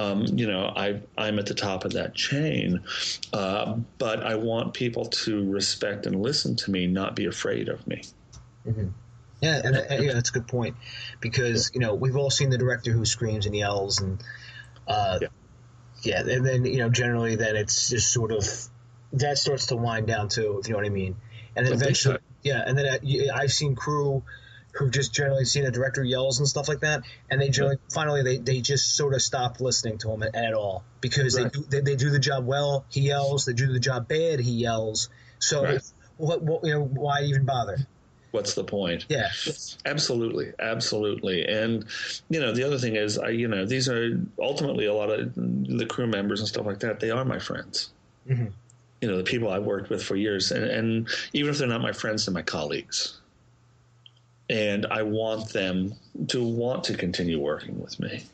um, you know I, i'm at the top of that chain uh, but i want people to respect and listen to me not be afraid of me mm-hmm. Yeah and, and yeah that's a good point because you know we've all seen the director who screams and yells and uh, yeah. yeah and then you know generally then it's just sort of that starts to wind down too if you know what i mean and then eventually yeah, and then uh, I've seen crew who've just generally seen a director yells and stuff like that, and they generally finally they, they just sort of stop listening to him at, at all because right. they, do, they, they do the job well, he yells. They do the job bad, he yells. So right. what, what you know why even bother? What's the point? Yeah, absolutely, absolutely. And you know, the other thing is, I you know, these are ultimately a lot of the crew members and stuff like that. They are my friends. Mm-hmm you know the people I've worked with for years, and, and even if they're not my friends, they're my colleagues. And I want them to want to continue working with me.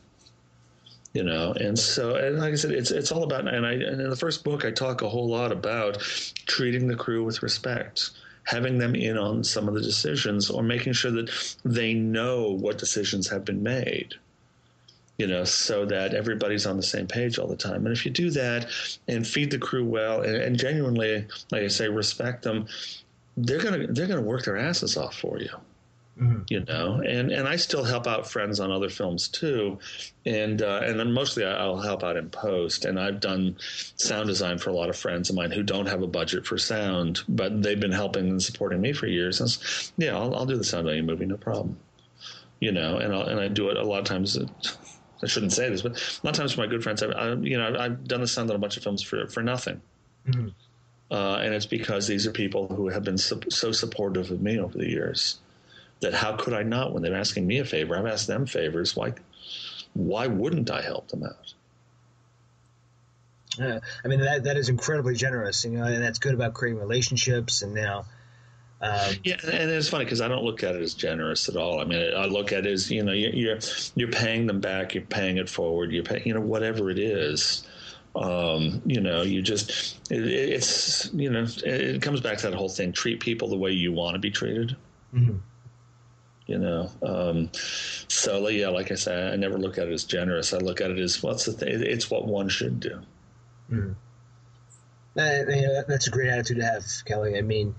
You know, and so and like I said, it's it's all about and I and in the first book I talk a whole lot about treating the crew with respect having them in on some of the decisions or making sure that they know what decisions have been made you know, so that everybody's on the same page all the time. And if you do that and feed the crew well and, and genuinely, like I say, respect them, they're gonna they're gonna work their asses off for you. Mm-hmm. You know, and and I still help out friends on other films too, and uh, and then mostly I'll help out in post. And I've done sound design for a lot of friends of mine who don't have a budget for sound, but they've been helping and supporting me for years. And yeah, I'll, I'll do the sound on your movie, no problem. You know, and I'll, and I do it a lot of times. I shouldn't say this, but a lot of times for my good friends, I, I you know, I've done the sound on a bunch of films for for nothing, mm-hmm. uh, and it's because these are people who have been so, so, supportive of me over the years. That how could I not when they're asking me a favor? I've asked them favors. Why, why wouldn't I help them out? Yeah, I mean that that is incredibly generous, you know, and that's good about creating relationships and now um, yeah, and it's funny because I don't look at it as generous at all. I mean, I look at it as you know you're you're paying them back, you're paying it forward, you're paying you know whatever it is. Um, you know, you just it, it's you know it, comes back to that whole thing: treat people the way you want to be treated. Mm-hmm. You know, um, so yeah, like I said, I never look at it as generous. I look at it as what's the thing? It's what one should do. Mm-hmm. Uh, that's a great attitude to have, Kelley. I mean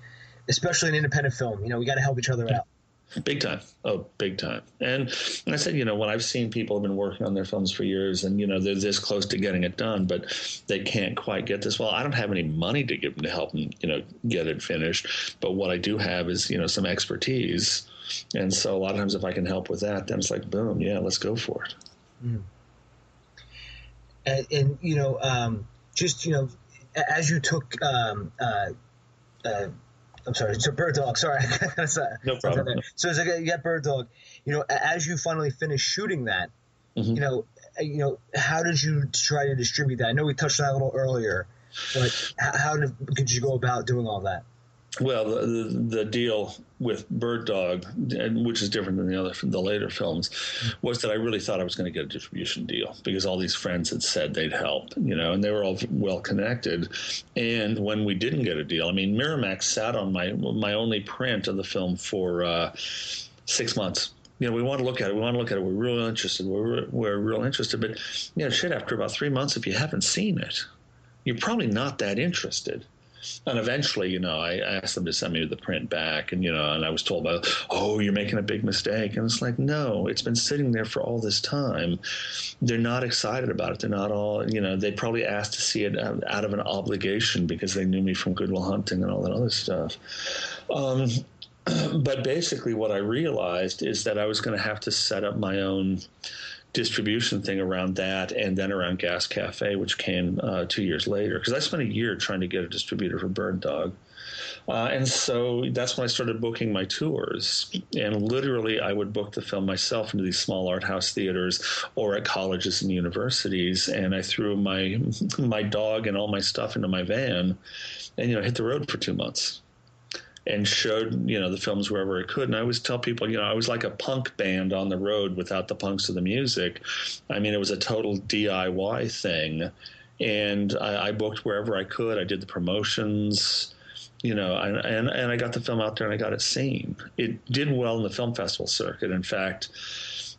especially an independent film. You know, we got to help each other out. Big time. Oh, big time. And, and I said, you know, when I've seen people have been working on their films for years and, you know, they're this close to getting it done, but they can't quite get this. Well, I don't have any money to give them to help them, you know, get it finished. But what I do have is, you know, some expertise. And so a lot of times if I can help with that, then it's like, boom, yeah, let's go for it. Mm. And, and, you know, um, just, you know, as you took um, uh, uh, I'm sorry, it's a bird dog. Sorry, no problem. So as I get bird dog, you know, as you finally finish shooting that, mm-hmm. you know, you know, how did you try to distribute that? I know we touched on that a little earlier, but how did, could you go about doing all that? Well, the, the, the, deal with Bird Dog, which is different than the other the later films, was that I really thought I was going to get a distribution deal because all these friends had said they'd help, you know, and they were all well connected. And when we didn't get a deal, I mean, Miramax sat on my my only print of the film for uh, six months you know, we want to look at it. We want to look at it. We're real interested. We're, we're real interested. But, you know, shit, after about three months, if you haven't seen it, you're probably not that interested. And eventually, you know, I asked them to send me the print back, and you know, and I was told by, oh, you're making a big mistake, and it's like, no, it's been sitting there for all this time. They're not excited about it. They're not all, you know, they probably asked to see it out of an obligation because they knew me from Good Will Hunting and all that other stuff. Um, but basically, what I realized is that I was going to have to set up my own distribution thing around that, and then around Gas Cafe, which came uh, two years later. Because I spent a year trying to get a distributor for Bird Dog. Uh, and so that's when I started booking my tours. And literally, I would book the film myself into these small art house theaters or at colleges and universities. And I threw my my dog and all my stuff into my van, and you know, hit the road for two months and showed you know the films wherever I could. And I always tell people, you know, I was like a punk band on the road without the punks of the music. I mean, it was a total DIY thing, and I, I booked wherever I could. I did the promotions you know, and, and, and I got the film out there and I got it seen. It did well in the film festival circuit. In fact,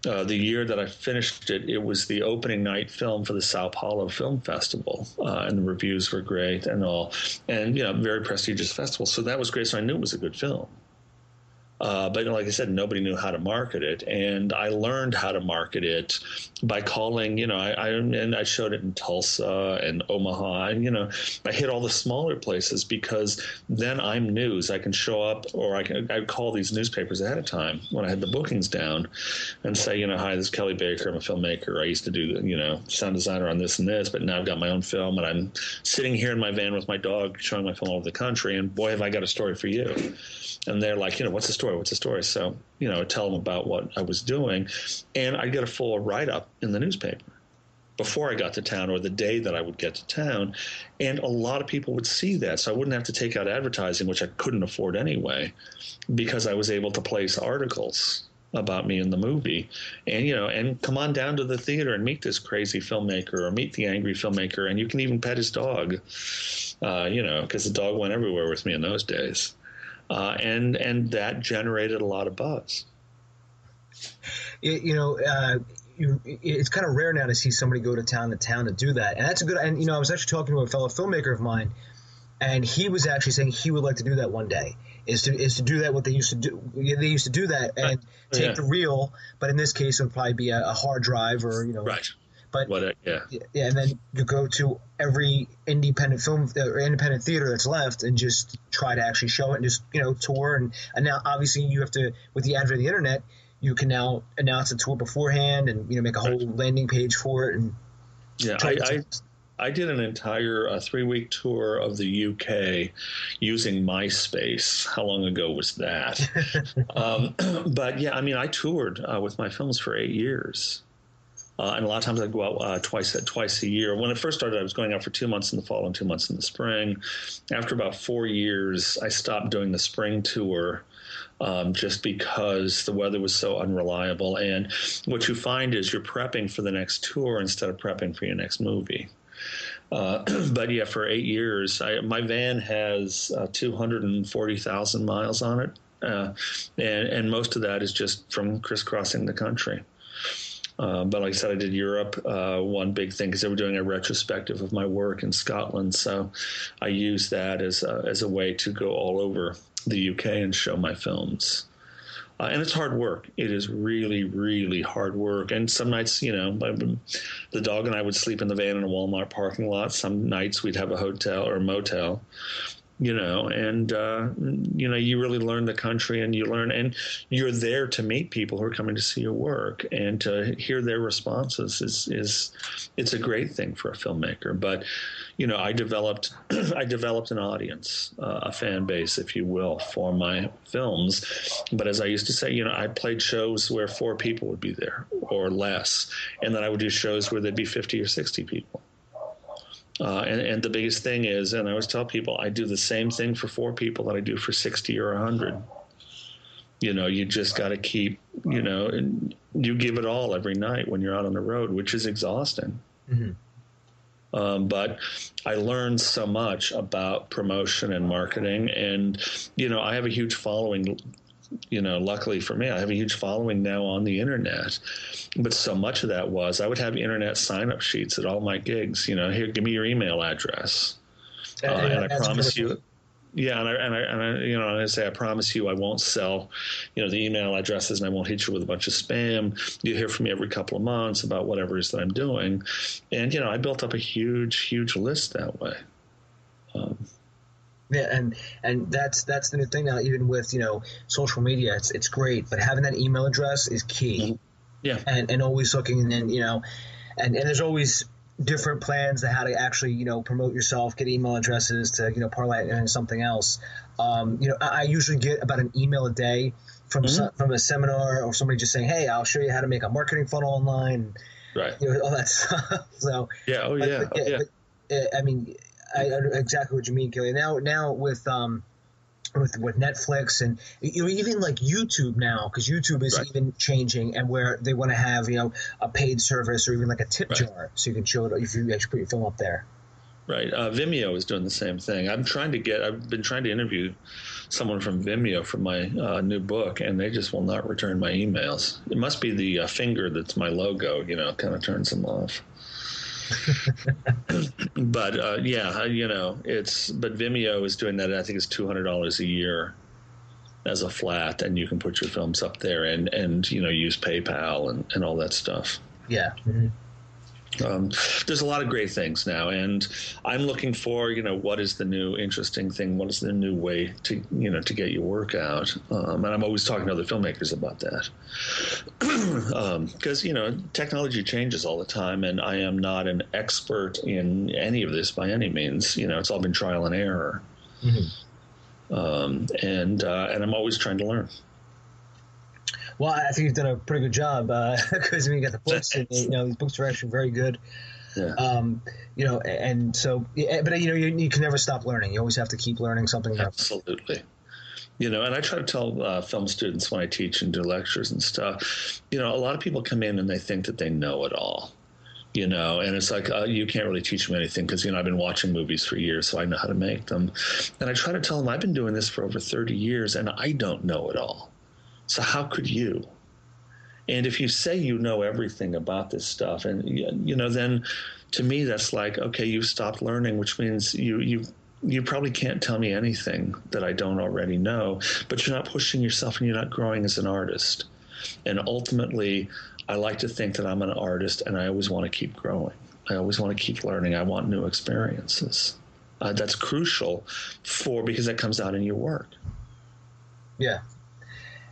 uh, the year that I finished it, it was the opening night film for the Sao Paulo Film Festival, uh, and the reviews were great and all, and you know, very prestigious festival. So that was great. So I knew it was a good film. Uh, but like I said, nobody knew how to market it, and I learned how to market it by calling. You know, I, I and I showed it in Tulsa and Omaha, and you know, I hit all the smaller places because then I'm news. I can show up, or I can I call these newspapers ahead of time when I had the bookings down, and say, you know, hi, this is Kelley Baker. I'm a filmmaker. I used to do, you know, sound designer on this and this, but now I've got my own film, and I'm sitting here in my van with my dog, showing my film all over the country, and boy, have I got a story for you. And they're like, you know, what's the story? Story? What's the story? So, you know, I'd tell them about what I was doing. And I'd get a full write up in the newspaper before I got to town or the day that I would get to town. And a lot of people would see that. So I wouldn't have to take out advertising, which I couldn't afford anyway, because I was able to place articles about me in the movie and you know and come on down to the theater and meet this crazy filmmaker or meet the angry filmmaker and you can even pet his dog uh, you know because the dog went everywhere with me in those days uh, and and that generated a lot of buzz. You, you know, uh, you, it's kind of rare now to see somebody go to town to town to do that, and that's a good. And you know, I was actually talking to a fellow filmmaker of mine, and he was actually saying he would like to do that one day. Is to is to do that what they used to do. They used to do that and take yeah. the reel, but in this case, it would probably be a, a hard drive or you know, right but what a, yeah, yeah, and then you go to every independent film or independent theater that's left and just try to actually show it and just you know tour and, and now obviously you have to with the advent of the internet you can now announce a tour beforehand and you know make a whole right. landing page for it and yeah I, I, I did an entire uh, three week tour of the UK using MySpace. How long ago was that? um, but yeah, I mean, I toured uh, with my films for eight years. Uh, and a lot of times I'd go out uh, twice twice a year. When it first started, I was going out for two months in the fall and two months in the spring. After about four years, I stopped doing the spring tour um, just because the weather was so unreliable. And what you find is you're prepping for the next tour instead of prepping for your next movie. Uh, but yeah, for eight years, I, my van has uh, 240,000 miles on it. Uh, and, and most of that is just from crisscrossing the country. Uh, but like I said, I did Europe. Uh, one big thing because they were doing a retrospective of my work in Scotland, so I used that as a, as a way to go all over the UK and show my films. Uh, and it's hard work. It is really, really hard work. And some nights, you know, the dog and I would sleep in the van in a Walmart parking lot. Some nights we'd have a hotel or a motel you know and uh, you know you really learn the country and you learn and you're there to meet people who are coming to see your work and to hear their responses is is it's a great thing for a filmmaker. But you know i developed i developed an audience uh, a fan base if you will for my films. But as i used to say you know i played shows where four people would be there or less and then i would do shows where there'd be 50 or 60 people uh, and, and, the biggest thing is, and I always tell people, I do the same thing for four people that I do for 60 or 100. You know, you just got to keep, you know, and you give it all every night when you're out on the road, which is exhausting. Mm-hmm. Um, but I learned so much about promotion and marketing. And, you know, I have a huge following you know, luckily for me, I have a huge following now on the internet. But so much of that was I would have internet sign up sheets at all my gigs. You know, here, give me your email address. Uh, and, I promise you, yeah, and I, and I, and I, you know, I say, I promise you, I won't sell, you know, the email addresses, and I won't hit you with a bunch of spam. You hear from me every couple of months about whatever it is that I'm doing, and you know, I built up a huge, huge list that way. Um, yeah, and and that's that's the new thing now. Even with you know social media, it's it's great, but having that email address is key. Yeah. and and always looking and then you know, and and there's always different plans to how to actually you know promote yourself, get email addresses to you know parlay into something else. Um, you know, I, I usually get about an email a day from Mm-hmm. some, from a seminar or somebody just saying, "Hey, I'll show you how to make a marketing funnel online." Right. You know, all that stuff. So Yeah. Oh but- yeah. but Oh, yeah. but, I mean, I, I exactly what you mean, Kelley. Now, now with um, with with Netflix and you know even like YouTube now, because YouTube is Right. even changing, and where they want to have you know a paid service or even like a tip Right. jar, so you can show it if you actually put your film up there. Right. Uh, Vimeo is doing the same thing. I'm trying to get. I've been trying to interview someone from Vimeo for my uh, new book, and they just will not return my emails. It must be the uh, finger that's my logo. You know, kind of turns them off. but uh, yeah, you know, it's but Vimeo is doing that. I think it's two hundred dollars a year as a flat, and you can put your films up there and and you know use PayPal and and all that stuff. Yeah. Um, there's a lot of great things now, and I'm looking for you know what is the new interesting thing, what is the new way to you know to get your work out, um, and I'm always talking to other filmmakers about that. Because you know technology changes all the time, and I am not an expert in any of this by any means. You know, it's all been trial and error, um, and uh, and I'm always trying to learn. Well, I think you've done a pretty good job because I mean, you got the books, and you know these books are actually very good. Yeah. Um, you know, and so, but you know, you, you can never stop learning. You always have to keep learning something. Absolutely. You know, and I try to tell uh, film students when I teach and do lectures and stuff, you know, a lot of people come in and they think that they know it all, you know, and it's like, uh, you can't really teach them anything because, you know, I've been watching movies for years, so I know how to make them. And I try to tell them, I've been doing this for over 30 years and I don't know it all. So how could you? And if you say you know everything about this stuff, and you know, then to me that's like, okay, you've stopped learning, which means you you you probably can't tell me anything that I don't already know. But you're not pushing yourself, and you're not growing as an artist. And ultimately, I like to think that I'm an artist, and I always want to keep growing. I always want to keep learning. I want new experiences. Uh, that's crucial for because that comes out in your work. Yeah,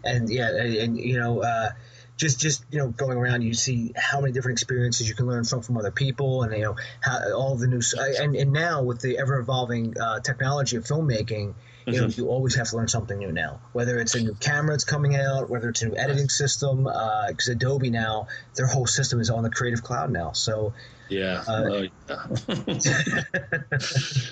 and yeah, and, and you know, uh, just just you know, going around, you see how many different experiences you can learn from from other people, and you know, how all the new and and now with the ever evolving uh, technology of filmmaking. You know, you always have to learn something new now. Whether it's a new camera that's coming out, whether it's a new editing system, because Adobe now, their whole system is on the Creative Cloud now. So Yeah. Uh, Oh, yeah.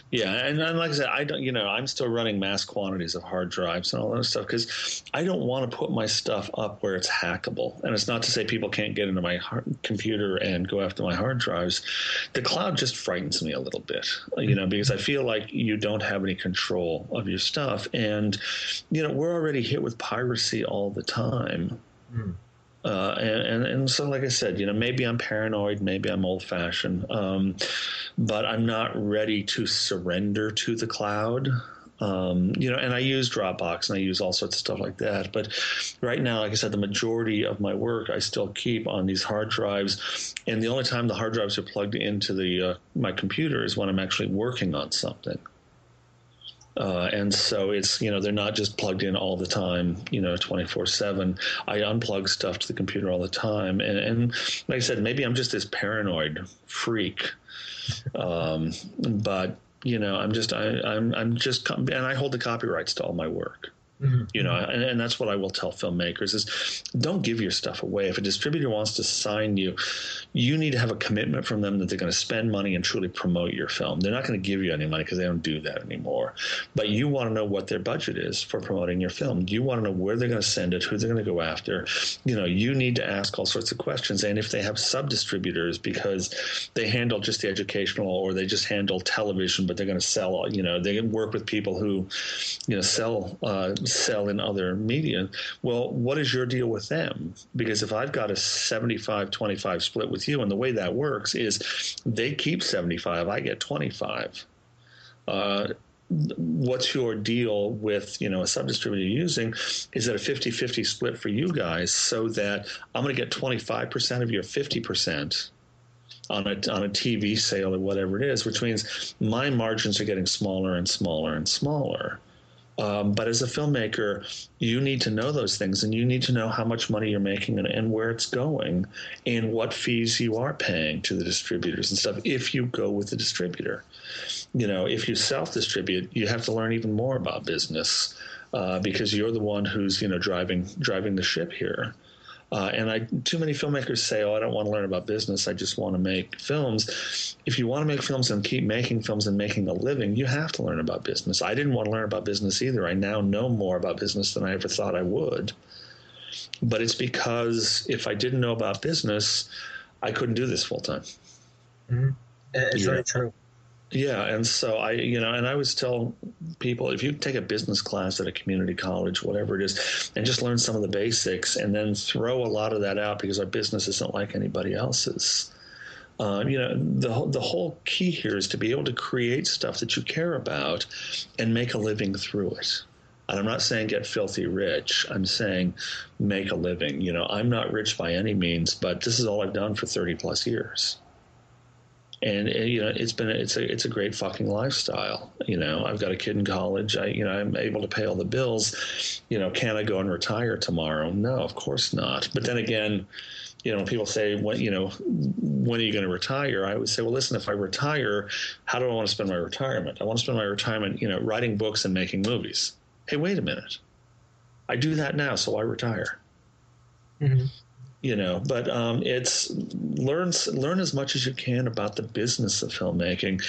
yeah. And, and like I said, I don't, you know, I'm still running mass quantities of hard drives and all that stuff because I don't want to put my stuff up where it's hackable. And it's not to say people can't get into my hard, computer and go after my hard drives. The cloud just frightens me a little bit, you know, because I feel like you don't have any control of your stuff. And, you know, we're already hit with piracy all the time. Uh, and, and, and so, like I said, you know, maybe I'm paranoid, maybe I'm old fashioned, um, but I'm not ready to surrender to the cloud. Um, you know, and I use Dropbox and I use all sorts of stuff like that. But right now, like I said, the majority of my work I still keep on these hard drives, and the only time the hard drives are plugged into the uh, my computer is when I'm actually working on something. Uh, and so it's you know they're not just plugged in all the time you know 24 7 i unplug stuff to the computer all the time. And, and like i said maybe i'm just this paranoid freak. Um, but you know i'm just I, i'm i'm just and i hold the copyrights to all my work you know and, and that's what i will tell filmmakers is don't give your stuff away. If a distributor wants to sign you you need to have a commitment from them that they're going to spend money and truly promote your film. They're not going to give you any money because they don't do that anymore. But you want to know what their budget is for promoting your film. You want to know where they're going to send it who they're going to go after. You know you need to ask all sorts of questions. And if they have sub distributors because they handle just the educational or they just handle television but they're going to sell you know they work with people who you know sell uh, sell in other media. Well what is your deal with them? Because if i've got a 75 25 split with you and the way that works is they keep 75 i get 25 uh, what's your deal with you know a sub distributor using? Is that a 50-50 split for you guys so that i'm going to get 25% of your 50% on a, on a tv sale or whatever it is which means my margins are getting smaller and smaller and smaller Um, but as a filmmaker, you need to know those things and you need to know how much money you're making and, and, where it's going and what fees you are paying to the distributors and stuff if you go with the distributor. You know, if you self distribute, you have to learn even more about business uh, because you're the one who's, you know, driving driving the ship here. Uh, and I, too many filmmakers say, "Oh, I don't want to learn about business. I just want to make films." If you want to make films and keep making films and making a living, you have to learn about business. I didn't want to learn about business either. I now know more about business than I ever thought I would. But it's because if I didn't know about business, I couldn't do this full time. Mm-hmm. It's yeah. very true. Yeah, and so I, you know, and I always tell people if you take a business class at a community college, whatever it is, and just learn some of the basics, and then throw a lot of that out because our business isn't like anybody else's. Uh, you know, the the whole key here is to be able to create stuff that you care about and make a living through it. And I'm not saying get filthy rich. I'm saying make a living. You know, I'm not rich by any means, but this is all I've done for 30 plus years and uh, you know it's been a, it's a it's a great fucking lifestyle. You know i've got a kid in college. I you know i'm able to pay all the bills. You know can i go and retire tomorrow? No of course not. But then again you know people say when you know when are you going to retire? I would say well listen if i retire how do i want to spend my retirement? I want to spend my retirement you know writing books and making movies. Hey wait a minute. I do that now so i retire? Mm-hmm you know but um, it's learn learn as much as you can about the business of filmmaking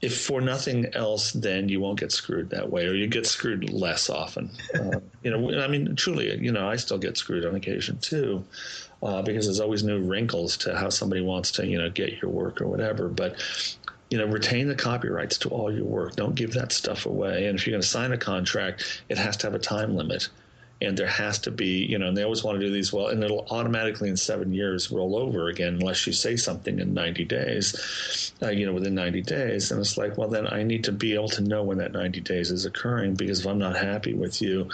if for nothing else then you won't get screwed that way or you get screwed less often uh, you know i mean truly you know i still get screwed on occasion too uh, because there's always new wrinkles to how somebody wants to you know get your work or whatever but you know, retain the copyrights to all your work. Don't give that stuff away. And if you're going to sign a contract, it has to have a time limit and there has to be, you know, and they always want to do these well, and it'll automatically in seven years roll over again unless you say something in 90 days, uh, you know, within 90 days. And it's like, well, then I need to be able to know when that 90 days is occurring because if I'm not happy with you,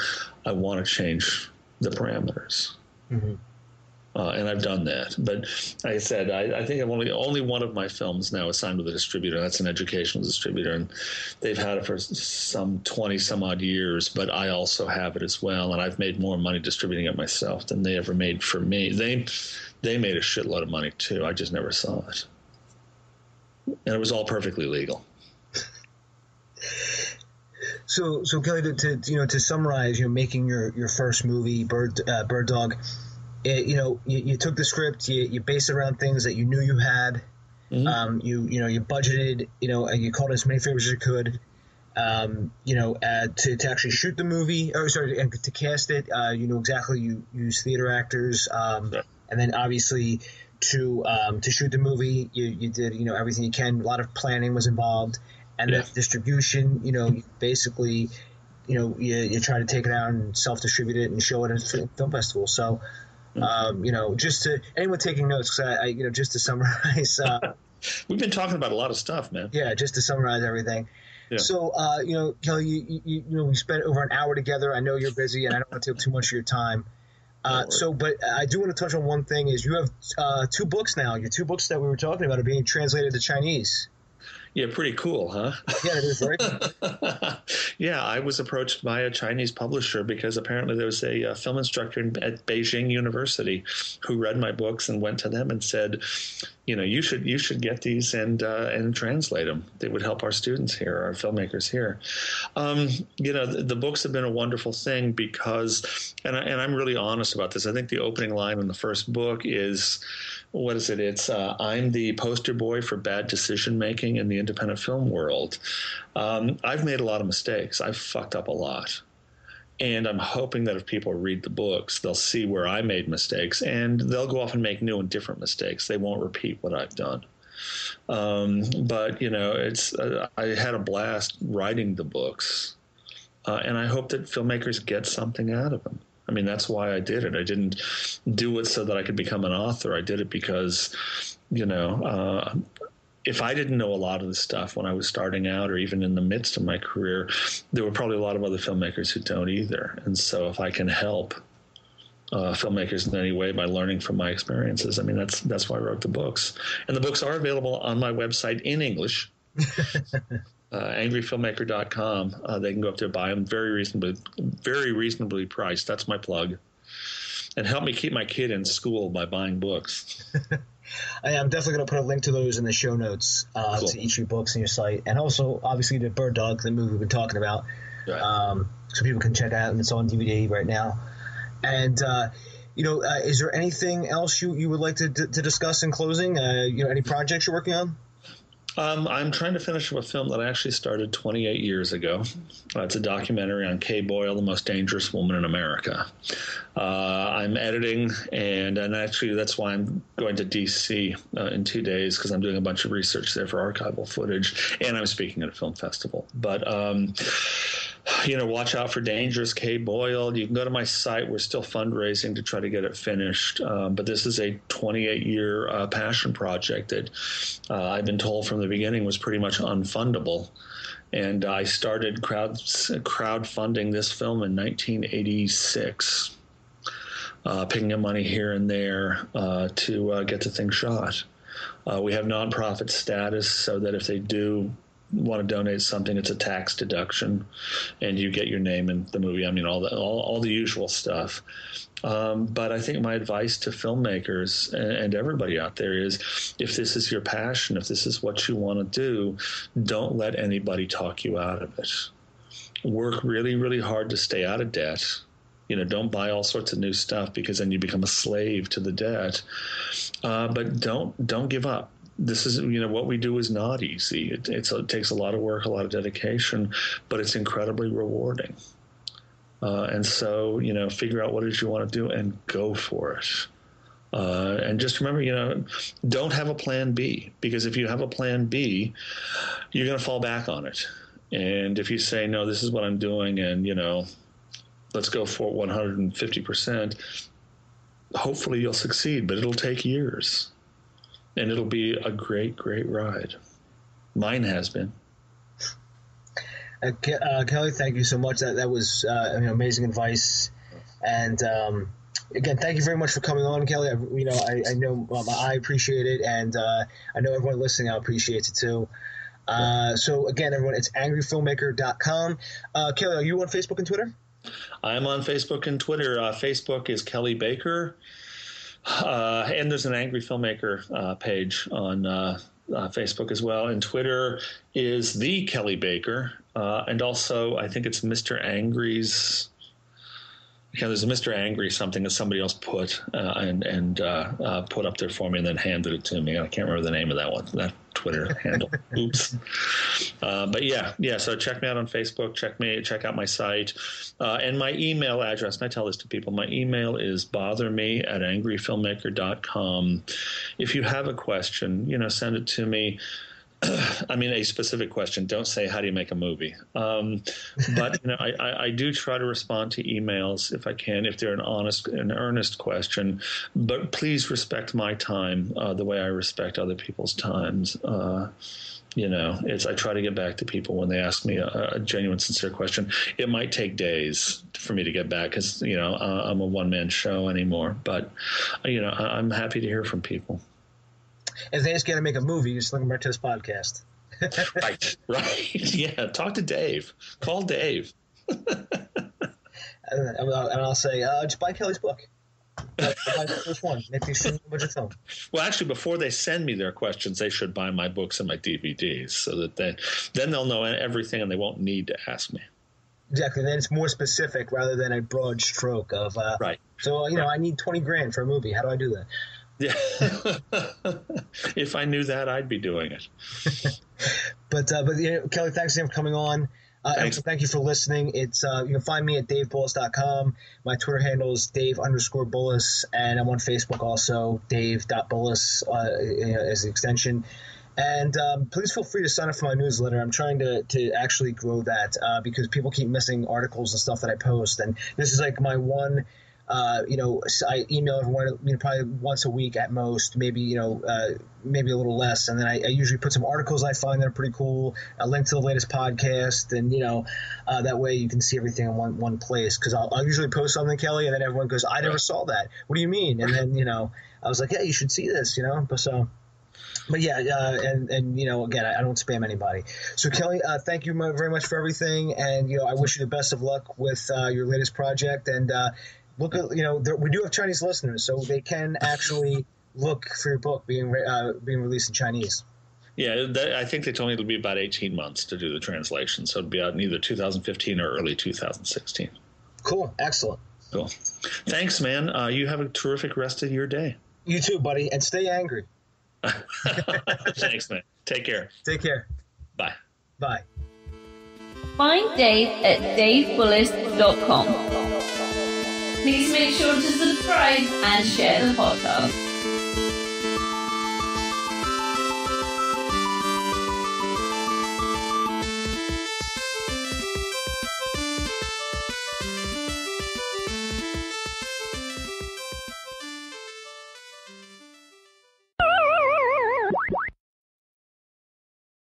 I want to change the parameters. Mm-hmm. Uh, and I've done that. But like I said, I, I, think I've only only one of my films now is signed with a distributor. That's an educational distributor, and they've had it for some twenty some odd years. But I also have it as well, and I've made more money distributing it myself than they ever made for me. They they made a shitload of money too. I just never saw it, and it was all perfectly legal. So, so Kelley, to, to you know, to summarize, you know, making your, your first movie, Bird uh, Bird Dog, it, you know, you, you, took the script, you, you based it around things that you knew you had. Mm-hmm. Um, you you know you budgeted, you know, and you called as many favors as you could. Um, you know, uh, to, to actually shoot the movie, or sorry, and to cast it, uh, you know exactly you use theater actors, um, yeah. and then obviously to um, to shoot the movie, you, you did you know everything you can. A lot of planning was involved, and yeah. the distribution, you know, basically, you know, you, you try to take it out and self distribute it and show it at film festival. So. Um, you know, just to anyone taking notes, because I, I, you know, just to summarize. Uh, We've been talking about a lot of stuff, man. Yeah, just to summarize everything. Yeah. So, uh, you know, Kelley, you, you, you, know, we spent over an hour together. I know you're busy, and I don't want to take too much of your time. Uh, so, but I do want to touch on one thing: is you have uh, two books now. Your two books that we were talking about are being translated to Chinese. Yeah, pretty cool, huh? Yeah, it is yeah, I was approached by a Chinese publisher because apparently there was a, a, film instructor at Beijing University who read my books and went to them and said, you know, you should you should get these and uh, and translate them. They would help our students here, our filmmakers here. Um, you know, the, the, books have been a wonderful thing because, and I, and I'm really honest about this. I think the opening line in the first book is what is it? It's uh, I'm the poster boy for bad decision making in the independent film world. Um, I've made a lot of mistakes. I've fucked up a lot. And I'm hoping that if people read the books, they'll see where I made mistakes and they'll go off and make new and different mistakes. They won't repeat what I've done. Um, but, you know, it's uh, I had a blast writing the books. Uh, and I hope that filmmakers get something out of them. I mean, that's why I did it. I didn't do it so that I could become an author. I did it because, you know, uh, if I didn't know a lot of the stuff when I was starting out or even in the midst of my career, there were probably a lot of other filmmakers who don't either. And so if I can help uh, filmmakers in any way by learning from my experiences, I mean, that's, that's why I wrote the books. And the books are available on my website in English. uh, angryfilmmaker.com. Uh, they can go up there buy them very reasonably, very reasonably priced. That's my plug. And help me keep my kid in school by buying books. I am definitely going to put a link to those in the show notes uh, cool. to each of your books on your site, and also obviously the Bird Dog, the movie we've been talking about, right. um, so people can check out. And it's on DVD right now. And uh, you know, uh, is there anything else you, you would like to, to discuss in closing? Uh, you know, any projects you're working on? Um, I'm trying to finish up a film that I actually started 28 years ago. Uh, it's a documentary on Kay Boyle, the most dangerous woman in America. Uh, I'm editing, and and actually that's why I'm going to DC uh, in two days because I'm doing a bunch of research there for archival footage, and I'm speaking at a film festival. But um, you know, watch out for Dangerous Kay Boyle. You can go to my site. We're still fundraising to try to get it finished. Um, but this is a 28 year uh, passion project that uh, I've been told from the beginning was pretty much unfundable. And I started crowd crowdfunding this film in 1986, uh, picking up money here and there uh, to uh, get the thing shot. Uh, we have nonprofit status so that if they do want to donate something, it's a tax deduction, and you get your name in the movie. I mean, all the all, all the usual stuff. Um, but I think my advice to filmmakers and, and, everybody out there is, if this is your passion, if this is what you want to do, don't let anybody talk you out of it. Work really, really hard to stay out of debt. You know, don't buy all sorts of new stuff because then you become a slave to the debt. Uh, but don't don't give up this is you know what we do is not easy. It, it takes a lot of work, a lot of dedication, but it's incredibly rewarding. Uh, and so you know, figure out what it is you want to do and go for it. Uh, and just remember, you know, don't have a plan B because if you have a plan B, you're going to fall back on it. And if you say, no, this is what I'm doing, and, you know, let's go for 150%, hopefully you'll succeed, but it'll take years and it'll be a great, great ride. Mine has been. Uh, uh, Kelley, thank you so much. That that was uh, amazing advice, and um, again, thank you very much for coming on, Kelley. I, you know, I, I know um, I appreciate it, and uh, I know everyone listening out appreciates it too. Uh, so again, everyone, it's angryfilmmaker.com. Uh, Kelley, are you on Facebook and Twitter? I'm on Facebook and Twitter. Facebook is Kelley Baker. Uh, and there's an angry filmmaker uh, page on uh, uh Facebook as well. And Twitter is the Kelley Baker. Uh, and also, I think it's Mr. Angry's yeah, there's a Mr. Angry something that somebody else put uh, and and uh, uh, put up there for me and then handed it to me. I can't remember the name of that one, that Twitter handle. Oops. Uh, but yeah, yeah. So check me out on Facebook. Check me. Check out my site uh, and my email address. And I tell this to people. My email is botherme at angryfilmmaker.com. If you have a question, you know, send it to me. I mean, a specific question. Don't say how do you make a movie. Um, but you know, I, I, I, do try to respond to emails if I can, if they're an honest, an earnest question. But please respect my time uh, the way I respect other people's times. Uh, you know, it's I try to get back to people when they ask me a, a genuine, sincere question. It might take days for me to get back because you know uh, I'm a one man show anymore. But you know, I, I'm happy to hear from people if they just got to make a movie, you just looking back to this podcast. right, right. Yeah, talk to Dave. Call Dave. and, I'll, say, uh, just buy Kelley's book. Which one? Make me film. Well, actually, before they send me their questions, they should buy my books and my DVDs, so that they then they'll know everything and they won't need to ask me. Exactly. Then it's more specific rather than a broad stroke of uh, right. So you know, I need twenty grand for a movie. How do I do that? Yeah. if I knew that, I'd be doing it. but uh, but you know, Kelley, thanks again for coming on. Uh, thanks. thank you for listening. It's uh, you can find me at davebullis.com. My Twitter handle is Dave underscore Bullis, and I'm on Facebook also, Dave.Bullis uh, as the extension. And um, please feel free to sign up for my newsletter. I'm trying to, to actually grow that uh, because people keep missing articles and stuff that I post. And this is like my one uh, you know, I email everyone you know, probably once a week at most, maybe you know, uh, maybe a little less, and then I, I, usually put some articles I find that are pretty cool, a link to the latest podcast, and you know, uh, that way you can see everything in one one place. Because I'll, I'll, usually post something, Kelley, and then everyone goes, "I never saw that. What do you mean?" And then you know, I was like, "Yeah, you should see this," you know. But so, but yeah, uh, and and you know, again, I, I don't spam anybody. So Kelley, uh, thank you very much for everything, and you know, I wish you the best of luck with uh, your latest project. And uh, look at you know, there, we do have Chinese listeners, so they can actually look for your book being uh, being released in Chinese. Yeah, that, I think they told me it'll be about 18 months to do the translation, so it'll be out in either 2015 or early 2016. Cool, excellent. Cool. Thanks, man. Uh, you have a terrific rest of your day. You too, buddy, and stay angry. Thanks, man. Take care. Take care. Bye. Bye. Find Dave at davebullis.com. Please make sure to subscribe and share the podcast.